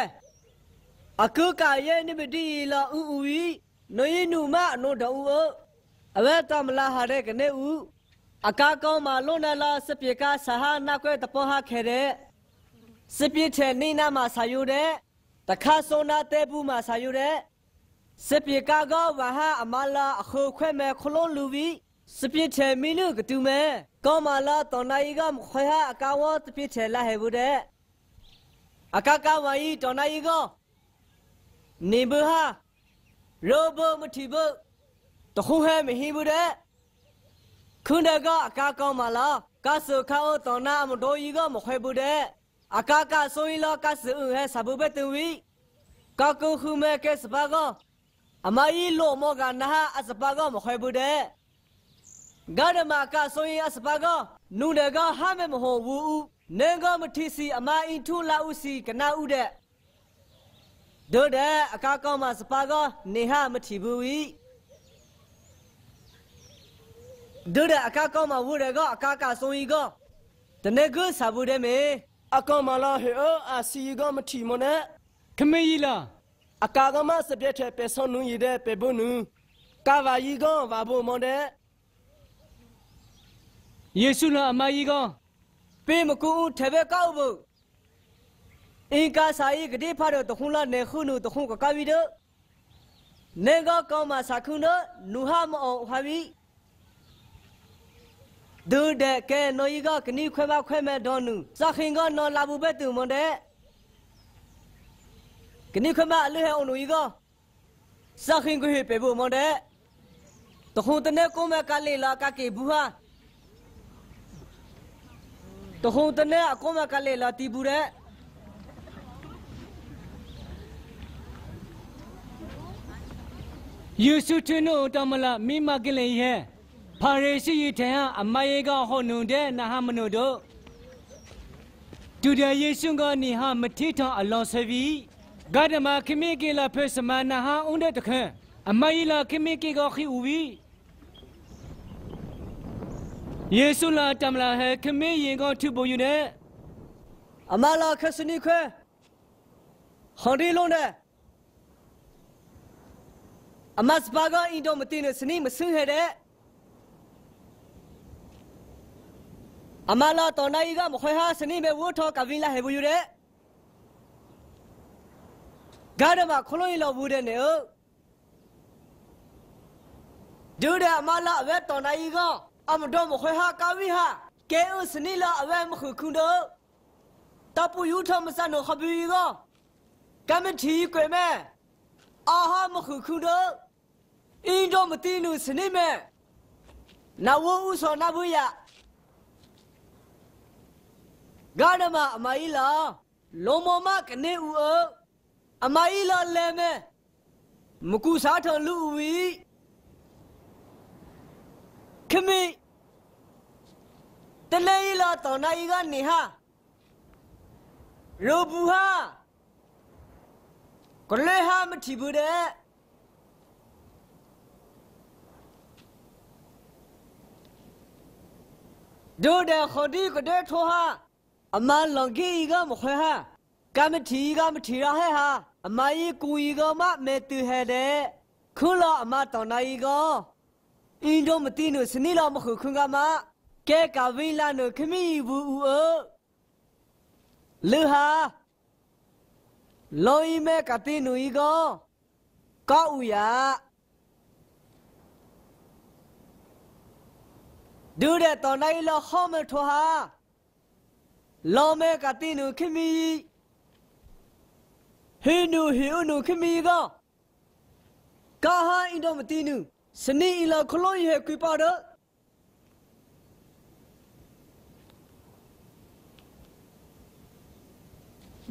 အကုကရဲ့နိမတိလာဥဥဤနွေနုမအနုဒဥအဝဲတမလာဟာတဲ့ကနေဥအကာကောင်းမှာလွန်နလာစပြေကဆဟာနာကွဲတပေါ်ဟာခဲတဲ့စပြေချေနိနာမှာဆာယူတဲ့တခါဆိုနာတဲဘူးမှာဆာယူတဲ့စပြေကကောဝဟာအမလာအခုခွဲမဲ့ခလုံးလူပြီးစပြေချေမီနုကတူမဲကောင်းမလာတော်နိုင်ကမခွဲဟာအကာဝစပြေချေလာဟဲဘူးတဲ့အကာကဝါဤတော်နိုင်ကော နေဘဟာရောဘမတိဘတခုဟဲမဟိဘူးတဲ့ခုနကအကာကောင်းမလားကဆူခေါတော်နာမတော်ကြီးကမခွဲဘူးတဲ့အကာကဆိုရင်လောကဆူဟဲဆဘဘတူဝီကကုခုမဲကဲစပါကောအမကြီးလို့မောကနာဟာအစပါကောမခွဲဘူးတဲ့ဂါရမကဆိုရင်အစပါကောနုဒကဟာမဲမဟုတ်ဘူးနေကမထီစီအမအင်ထူလာဥစီကနာဥတဲ့ ဒိုတဲ့အကားကောင်းမှစပါကနေဟမထီဘူးဝီဒိုတဲ့အကားကောင်းမှဝူရကအကားကဆိုရင်ကတနေကဆာဘူးတဲ့မေအကောင်မလာဟေအာစီကမထီမနဲ့ခမေယီလားအကာကမစပြက်တဲ့ပေဆွန်နူရတဲ့ပေဘုနူကာဝါယီကောဘာဘုမွန်တဲ့ယေရှုလားအမယီကောပေးမကူထေဘဲကောက်ဘူး အင်ကာဆိုင်ကတိဖာတော့တခုလာနေခုနုတခုကကဝီတော့နေကကောင်းမှစာခုနနူဟာမအောင်ဟာဝီဒုတဲ့ကဲနိုယီကကနိခွဲပါခွဲမဲ့တော့နူစခင်ကနော်လာဘူးပဲတူမွန်တဲ့ကနိခွဲမအလွဲအောင်နူယီကစခင်ကိုဟေပေဘူးမွန်တဲ့တခုတနေကိုမဲကလေးလာကကေဘူးဟာတခုတနေအကောမဲကလေးလာတီဘူးတဲ့ ယေရှုထင်းတို့တမလာမိမကလေးရဲ့ဖာရေရှိယထံအမယေကဟောနုန်တဲ့နာဟမနုတို့တူတဲ့ယေရှုကနေဟာမထိထောင်အလောဆဗီဂါဒမခမိကေလာဖေစမနာဟာအုန်တဲ့တခန့်အမယေလာခမိကေကခီဦးဝီယေရှုလာတမလာဟဲခမိရင်ကထုပ်ပေါ်ယူတဲ့အမလာခစနိခွဲဟော်ဒီလုံးနဲ့ အမတ်စပါကအင်တော့မတင်နဲ့စနေမစင်းဟဲ့တဲ့အမလာတော်နိုင်ကမခွဲဟာစနေမဲ့ဝတ်ထောကဗင်းလာဟဲဘူးရတဲ့ဂါရမခလုံးရလောက်ဘူးတဲ့နေဒူတဲ့အမလာအဝဲတော်နိုင်ကအမတော်မခွဲဟာကဗင်းဟာကဲဥစနေလာအဝဲမခုခုတော့တပူယူထမစနခဘီကကမတီကွေမဲအာဟာမခုခုတော့ အင်းတော့မတင်လို့စနေမဲ့နဝဥဆောနဘူးရဂါနမအမကြီးလာလုံမမကနေဦးအမကြီးလာလဲမဲမကူစားထလူဝီခမေတလေးလာတော်နိုင်ကနေဟာရဘူဟာကလေးဟာမထီဘူးတဲ့ ဒိုတဲ့ခဒီကတဲ့ထောဟာအမလောင်ကြီးကမခွဲဟာကမထီကမထီရဟဲဟာအမကြီးကူကြီးကမမဲတူဟဲတဲ့ခုလာအမတော်နိုင်ကအင်းတို့မသိလို့စနေလာမခုခွန်ကမကဲကဝိလာနခမီဘူးဦးလူဟာလောဤမဲကတိနူဤကောကောက်ဦးရ ဒူတဲ့တော်နိုင်လောဟောမထွာလောမဲကတိနူခမီဟေနူဟေနူခမီကောကာဟာအင်တော့မတိနူစနေအလာခလုံးရဲ့ကွေပါတော့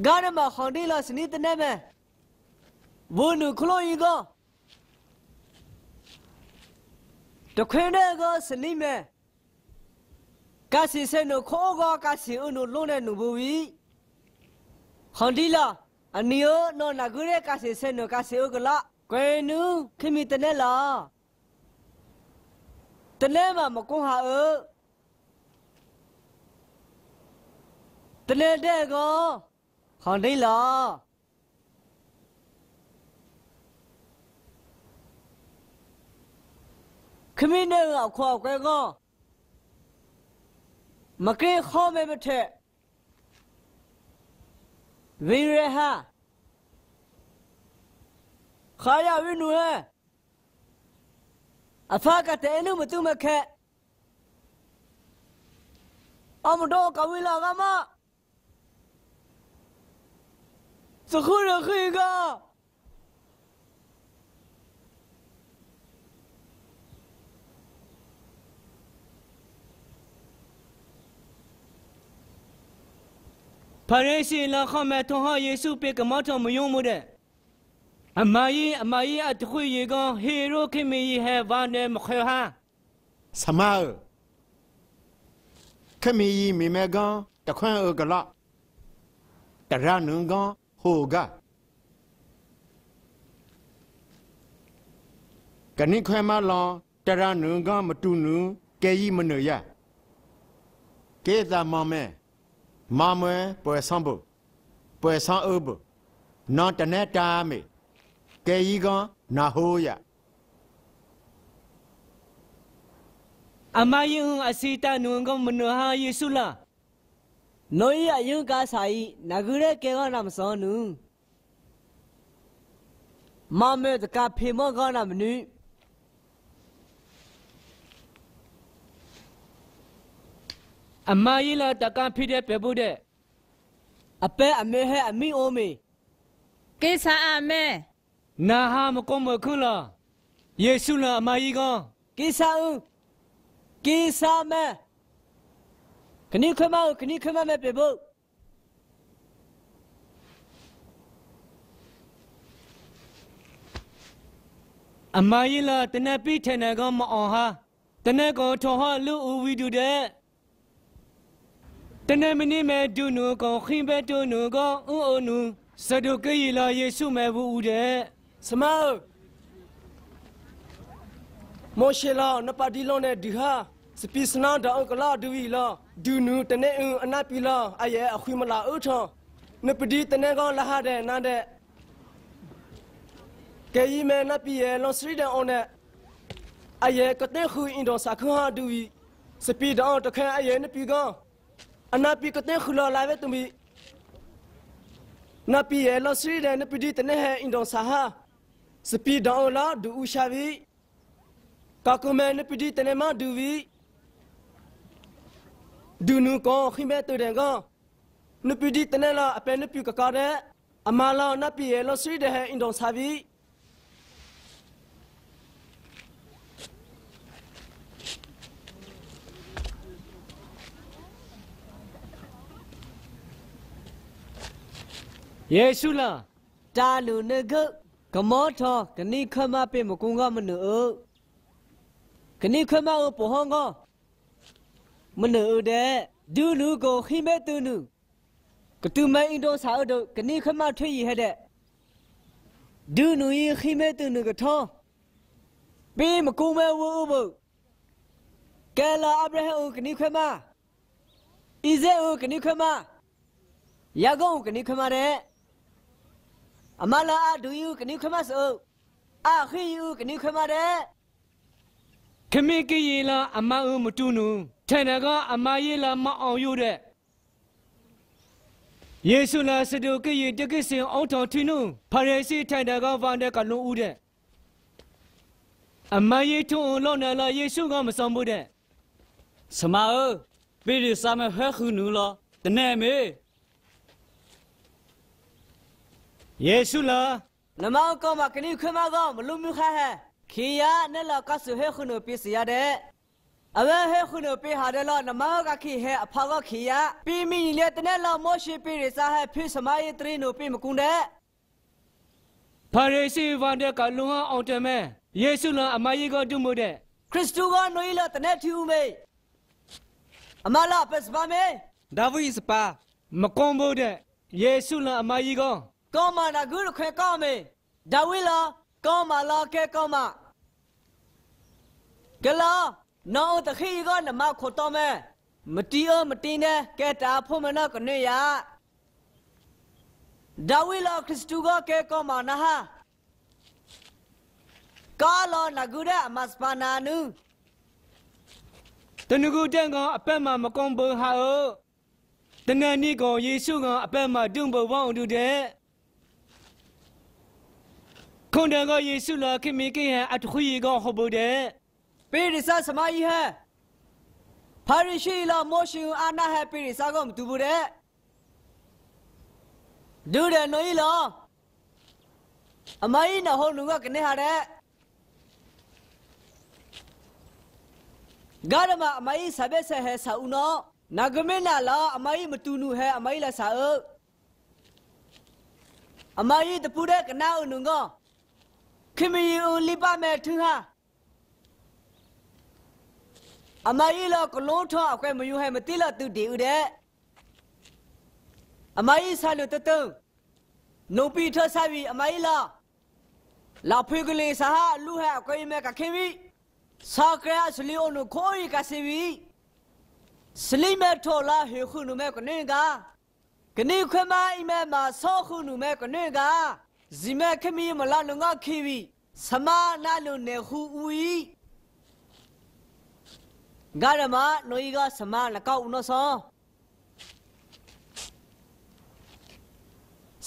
ဂါရမခွန်ဒီလာစနိတနေမဲဘုန်နုခလိုယီကတခွင်းတဲ့ကစနိမဲ ကစီစနုခေါ်ကကစီအနုလုံးနဲ့နုဘူဝီခွန်ဒီလာအနီယောနော်နဂုရဲကစီစနုကစီဥကလာကွေနုခိမီတနေလာတနေမှာမကွန်ဟာအတနေတဲ့ကောဟောင်းဒိလာခမင်းနဲ့အခေါ်ကွ ယ်ကောမကေခေါ်မဲမထက်ဝိရဟာခါရဝိနုဟအဖကတဲ့နုမတုမခက်အမတော်ကဝိလာကမစခုရခိကဖ ရဲစီလာခမဲထွန်ဟာယေစုပေကမောက်ထမယုံမှုတဲ့အမကြီးအမကြီးအတခွေရေကောဟေရိုခိမီဟဲဗာနေမခွေဟာစမာခမီယီမိမဲကန်တခွန်းအကလတရနုံကန်ဟိုကကနိခွဲမလောတရနုံကန်မတူနုကဲကြီးမနရကဲသာမမဲ မမွဲပွဲဆံဘပွဲဆံအဘနော်တနဲ့တာမေကဲကြီးကန်နာဟိုးရအမယုံအစီတနုံကမနဟာယေစုလာနိုယယုကာဆိုင်နဂုရဲကေကနာမစောနုမမဲတကဖေမောကနာမနု အမကြီးလာတကဖိတဲ့ပေဖို့တဲ့အပဲအမေဟဲအမိအိုမေကိစ္စအမဲနာဟာမကုံမခွလာယေစုလာအမကြီးကောကိစာဥကိစာမဲခဏခမောခဏခမမဲပေဖို့အမကြီးလာတနက်ပိထေနေကောမအောင်ဟာတနက်ကောထောဟာလူဦးဝီဒူတဲ့ တနက်မနေမဲ့ဒုနုကောခိဘဲဒုနုကောဥအုံနုစဒုကေယလာယေစုမဲဘူးဦးတဲ့စမောမောရှေလာနပါဒီလုံးနဲ့ဒီဟာစပီစနာဒေါကလာဒူဝီလာဒူနူတနေအအနာပီလာအယေအခွေမလာအထောနပဒီတနေကောလာဟာတဲ့နာတဲ့ကဲယီမဲနပီယေလောစရီဒန်အောင်နဲ့အယေကတဲ့ခူအင်ဒိုစာခဟာဒူဝီစပီဒေါတခဲအယေနပီကောအ နာပီကတဲ့ခူလာလာဝဲတူမီနပီယေလောစရီဒန်နပဒီတနေဟဲအင်ဒိုစာဟာစပီဒေါလာဒူဦးရှာဝီကာကူမဲနပဒီတနေမဒူဝီဒူနူကောခိမဲတူတဲ့ကောနပဒီတနေလာအပဲနပီကကာတဲ့အမလာနပီယေလောစရီဒန်ဟဲအင်ဒိုစာဝီ ယေရှုလာတာလူနဂကမောထောကနိခမပေမကုံကမနုကနိခမအပဟောငောမနုတဲ့ဒူနုကိုခိမဲတူနုကတူမဲအင်ဒိုစာအဒကနိခမထွေရဟတဲ့ဒူနုယခိမဲတူနုကထောပေမကုံမဲဝဥဘကဲလာအဗြဟံကနိခမဣဇေဥကနိခမယာဂုံကနိခမတဲ့ အမလာအဒူယူကနိခမဆောအခီယူကနိခမတဲ့ခမင်းကီလာအမအုံမတူနူထဲနကအမယေလာမအောင်ယူတဲ့ယေရှုလာစဒုကီတကိစင်အောင်တော်ထင်းနူဖရေစီထိုင်တကဗန်တဲ့ကလုံးဦးတဲ့အမယေထုံလောနလာယေရှုကမဆောင်ဘူးတဲ့စမာအပေရီစာမဟဲခုနူလောတနေမေ ယေရှုလာနမောင်ကောမကနိခမကောမလူမျိုးခဟဲခီယာနဲ့လကဆူဟဲခုနပစ္စရတဲ့အဝဲဟဲခုနပေးဟာတယ်လောနမောကခီဟဲအဖာကခီယာပြင်းမီလေတနဲ့လောမောရှိပေးရစားဟဲဖိစမယေတရီနိုပေးမကုန်းတဲ့ဖရေစီဗန်တဲ့ကလုံးအောင်တယ်မဲယေရှုလာအမယေကတူမှုတဲ့ခရစ်တုကနွေးလောတနဲ့ထူမေအမလာပစပါမေဒါဝိစပါမကွန်ဘူးတဲ့ယေရှုလာအမယေက ကောမနာဂုရခွေကောမေဒါဝိလာကောမလာကဲကောမကလာနောတခီကနမခိုတော်မဲမတီအမတီနဲ့ကဲတာဖို့မနာကနေရဒါဝိလာခရစ်တုကကဲကောမနာဟာကာလောနဂုရအမစပနာနုတနကူတဲ့ကအပက်မှာမကွန်ဘူးဟာအိုတနနီကောယေရှုကအပက်မှာတွန့်ဘဝအောင်တူတဲ့ ခွန်တန်ကယေရှုလာခင်မီကင်ဟအတခွေကဟောဘူးတဲ့ပေရိစစမယီဟဲဖာရိရှိလာမောရှင်အာနာဟဲပေရိစကောမတူဘူးတဲ့ဒူတဲ့နိုဤလောအမကြီးနဟောနုကကနေဟာတဲ့ဂါရမအမကြီးဆဘက်ဆဟဲဆာဦးနောနဂမေနာလာအမကြီးမတူနုဟဲအမကြီးလာဆာအုပ်အမကြီးတပူတဲ့ကနာဦးနုကော ခင်မီဦးလိပမဲ့ထူဟာအမကြီးလောကလုံးထောအကွဲမယူဟဲမတိလသူဒီဦးတဲ့အမကြီးဆာလို့တတုံနုံပီထဆာပြီအမကြီးလာလာဖွေကလေးစာဟာလူဟဲအကွဲမဲကခင်ပြီစာကရစလီအုံခိုးရီကစီပြီစလီမဲထောလာဟေခုနုမဲကနေကကနေခွမအိမဲမှာဆောခုနုမဲကနေက ဇီမဲခမီမလာလုံငါခီပြီစမနာလုံနေဟူဦးဂရမနိုဤကစမလကောက်နောဆော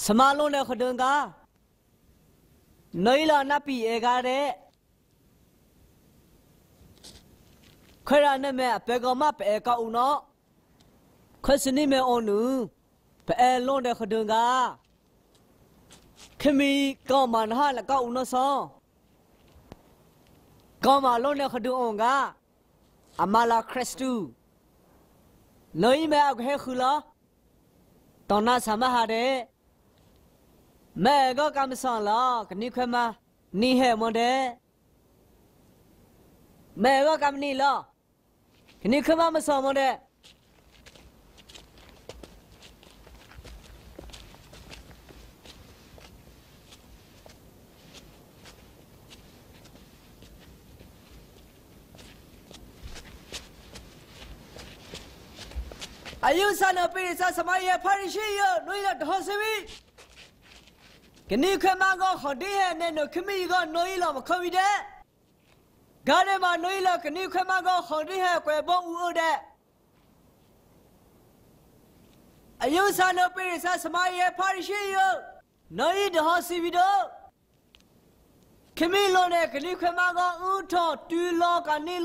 စမလုံးနဲ့ခဒုံကနိုဤလာနပီဧကားတဲ့ခရနမဲအပေကမပေကောက်နောခစနိမဲအွန်နူပေလုံးတဲ့ခဒုံက ခမီကောမန်ဟာလကောက်နောဆောကောမလုံးနဲ့ခဒုံအောင်က amala christu loi me ak he khula tona sama ha de me go kam son la kni khwe ma ni he mon de me go kam ni la kni khwe ma ma son mon de အယုဆာနပိရိစစမယေဖာရိရှိယနွိလတဟစဝီကနိခမကောခဒီဟဲနဲ့နခမီကနွိလမခဝီတဲ့ ဂါရမနွိလကနိခမကောခဒီဟဲကွယ်ဘောဦးဦးတဲ့အယုဆာနပိရိစစမယေဖာရိရှိယနွိတဟစီဗီတော့ခမီလုံးနဲ့ကနိခမကောဦးထောတူလောကနိ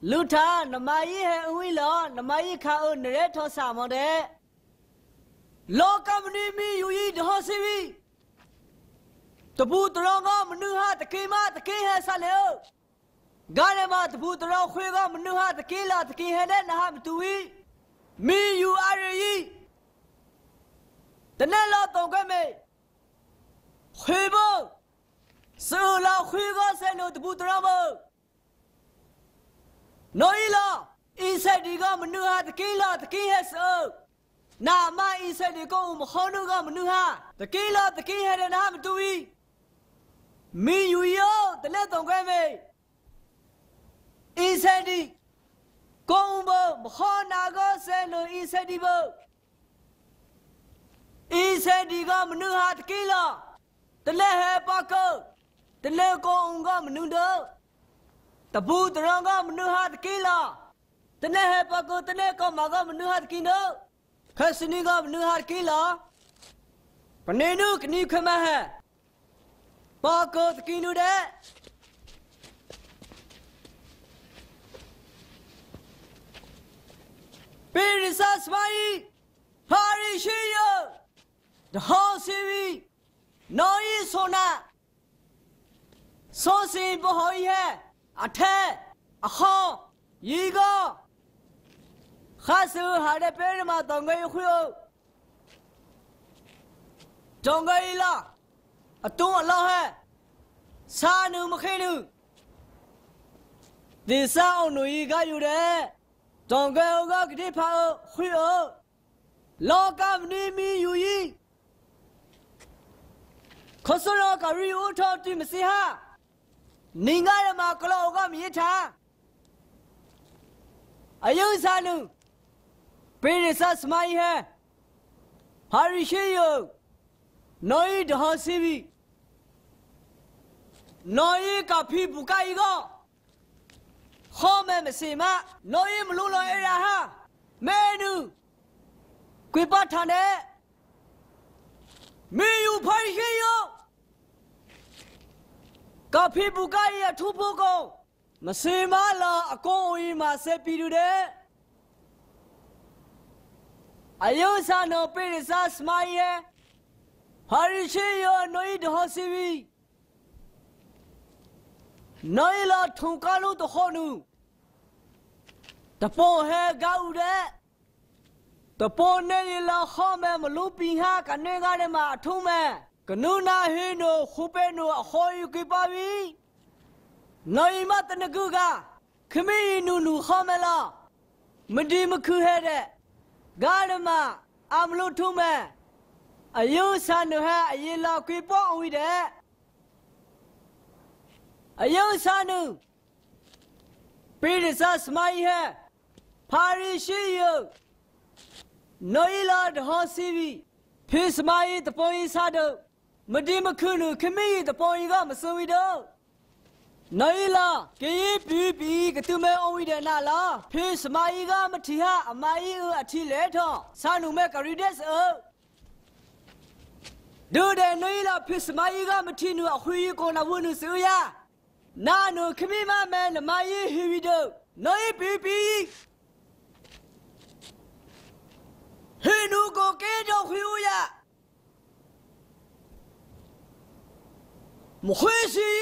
လောလူထာနမယီဟဲအဝီလောနမယီခါအိုနရဲထောဆာမောတဲ့လောကမနီမီယူယီဒဟစီဝီတပူတရောကမနုဟာတကေမတကေဟဲဆာလေဂါရမတပူတရောခွေကမနုဟာတကေလာတကေဟဲတဲ့နဟာမတူဝီမီယူအရယီတနေ့လောတုံကမေခွေဘောဆူလာခွေကဆဲနိုတပူတရောဘော နိုဤလာဤဆက်ဒီကမနုဟာတကိလာတကိဟဲဆောနာမဤဆက်ဒီကိုမခေါနုကမနုဟာတကိလာတကိဟဲတဲ့နာမတူဤမီယူယောတလက်တုံခွဲမေဤဆက်ဒီကိုဘမခေါနာကဆဲနိုဤဆက်ဒီဘဤဆက်ဒီကမနုဟာတကိလာတလက်ဟဲပါကောတလက်ကိုုံကမနုတော့ တပူတရံကမနုဟာတကိလာတနေဟပကိုတနေကမကမနုဟာတကိနောခစနီကမနုဟာ တကိလာပနေနုကနိခမဟပါကိုတကိနုတဲ့ပေရစစမိုင်းဟာရီရှိယဒဟောစီဝီနော်ယီဆိုနာဆိုစီဘဟိုယေအထက်အခေါရီကခါဆူဟာတဲ့ပဲရမတောင်ငယ်ခွေတောင်ငယ်လာအတုံးအလောဟဲစာနုမခဲနုဒီဆောင်နူရီကယူတဲ့တောင်ငယ်ကကတိဖာခွေလောကမနီမီယူရီခစရကရီဦးထောတိမစီဟာ နေငါရမကလောကမြေထားအယုဇာနုပေရစစမိုင်းဟဲဟာရီရှိယနိုဤဒဟစီဘီနိုဤကဖီဘူကိုင်ကိုခေါ်မဲမစီမနိုဤမလို့လောအရာဟာမဲနုကွေပထန်တဲ့မေယူဖိုင်ရှိယော ကဖေဘူကရထူဖို့ကောမစေမလာအကောအီမှာဆက်ပြီးတယ်အယုဆာနိုပေရစစမိုင်းယေဟာရီရှိယောနိုဤဒဟစီဗီနိုဤလာထုံကလို့တခေါနုတပေါ်ဟဲကောက်တဲ့တပေါ်နေလာခေါမဲမလူပင်ဟာကနေကားထဲမှာအထုံးမဲ ကနုနာဟင်းတို့ခုပဲတို့အခေါ်ယူကိပါပြီနိုင်မတနကူကခမီနူနူခေါမလာမဒီမခုဟဲတဲ့ဂါရမအမလို့ထုံးမဲ့အယုဆန်နဟအယေလာကွေပေါ့အောင်ဝိတဲ့အယုဆန်နုပိရစစမိုင်းဟဲဖာရီရှိယနိုယလာဒဟစီဗီဖေးစမိုင်းတပေါ်ရေးစားတော့ မဒီမခုနခမီတပေါ်ကြီးကမစွဝီတော့နိုင်လာကေးပီပီကတူမဲအဝိဒနာလာဖေးစမာယီကမထီဟာအမိုင်းအထီလဲထောစာနုမဲကရီဒက်စ်အဒိုတဲ့နိုင်လာဖေးစမာယီကမထီနုအခွေကိုနဝနုဆူယာနာနုခမီမမဲနမယီဟီဝီဒိုနိုင်ပီပီဟေနုကိုကေတော့ခွေဦးယာ မခွေစီ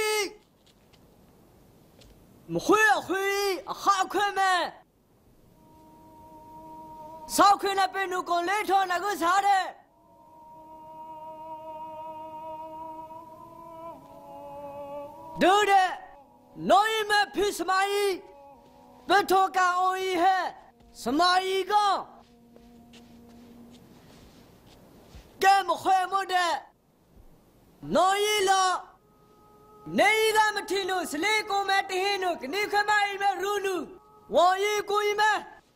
မခွေအခွေအခါခွေမဲဆောက်ခွေနဲ့ပင်နုကိုလေးထောနာကိုစားတဲ့ဒူတဲ့နိုယမဖိစမိုင်းဘတ်ထောကအိုဤဟဲစမိုင်းကကဲမခွေမတဲ့နိုယလာ နေကမထီလို့စလေကိုမဲတဟင်းတို့ကနေခမိုင်မဲရူနူဝေါ်ရီကိုဤမဲ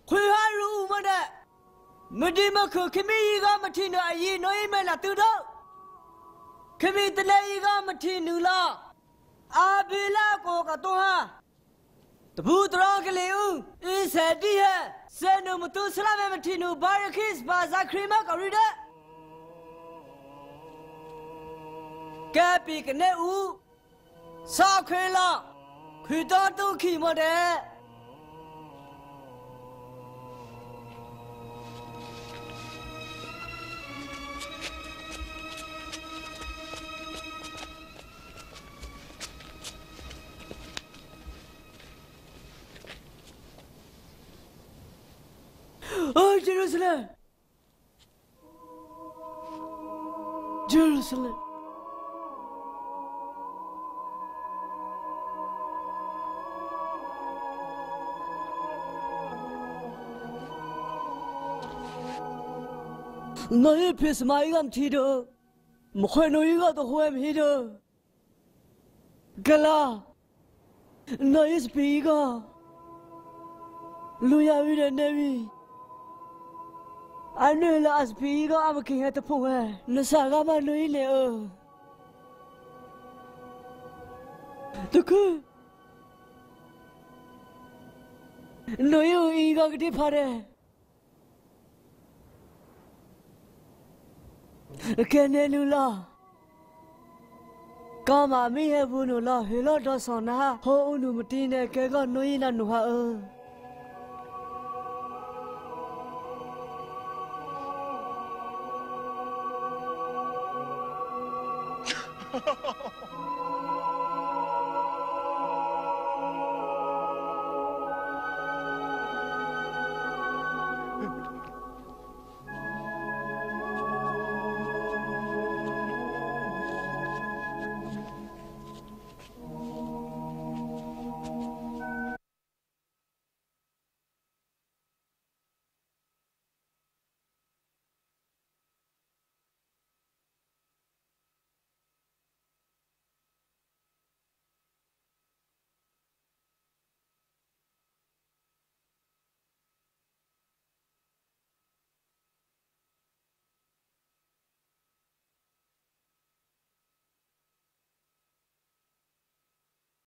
ခွေဟာရူမတဲ့မဒီမခုခမီကြီးကမထင်တော့အရင်နိုးမဲလာသူတော့ခမီတလေကြီးကမထင်ဘူးလားအာဘီလာကိုကတော့ဟာတဘူးတော်ကလေးဦးအင်းစတီးဟဲစနုမတူဆလာမဲမထင်ဘူးဘာရခစ်ဘာဇာခရီမကရီဒကပီကနေဦး စာခွေလာခွေတော်တုခိမတဲ့ Oh, Jerusalem! Jerusalem! no ye pis mai gam thi do mo khwe no yi ga to khwe mi do gala no is pi ga lu ya wi de ne wi a ne la as pi ga am ki he ta phu he na sa ga ma lu yi le o to ku no yo yi ga ga de pha de ဤကကတိဖာရဲကနေလူလာကမမီဟဲဘူးနူလာဟေလာဒဆနာဟိုဦးနူမတင်းတဲ့ကဲကနွေးနာနူဟာအ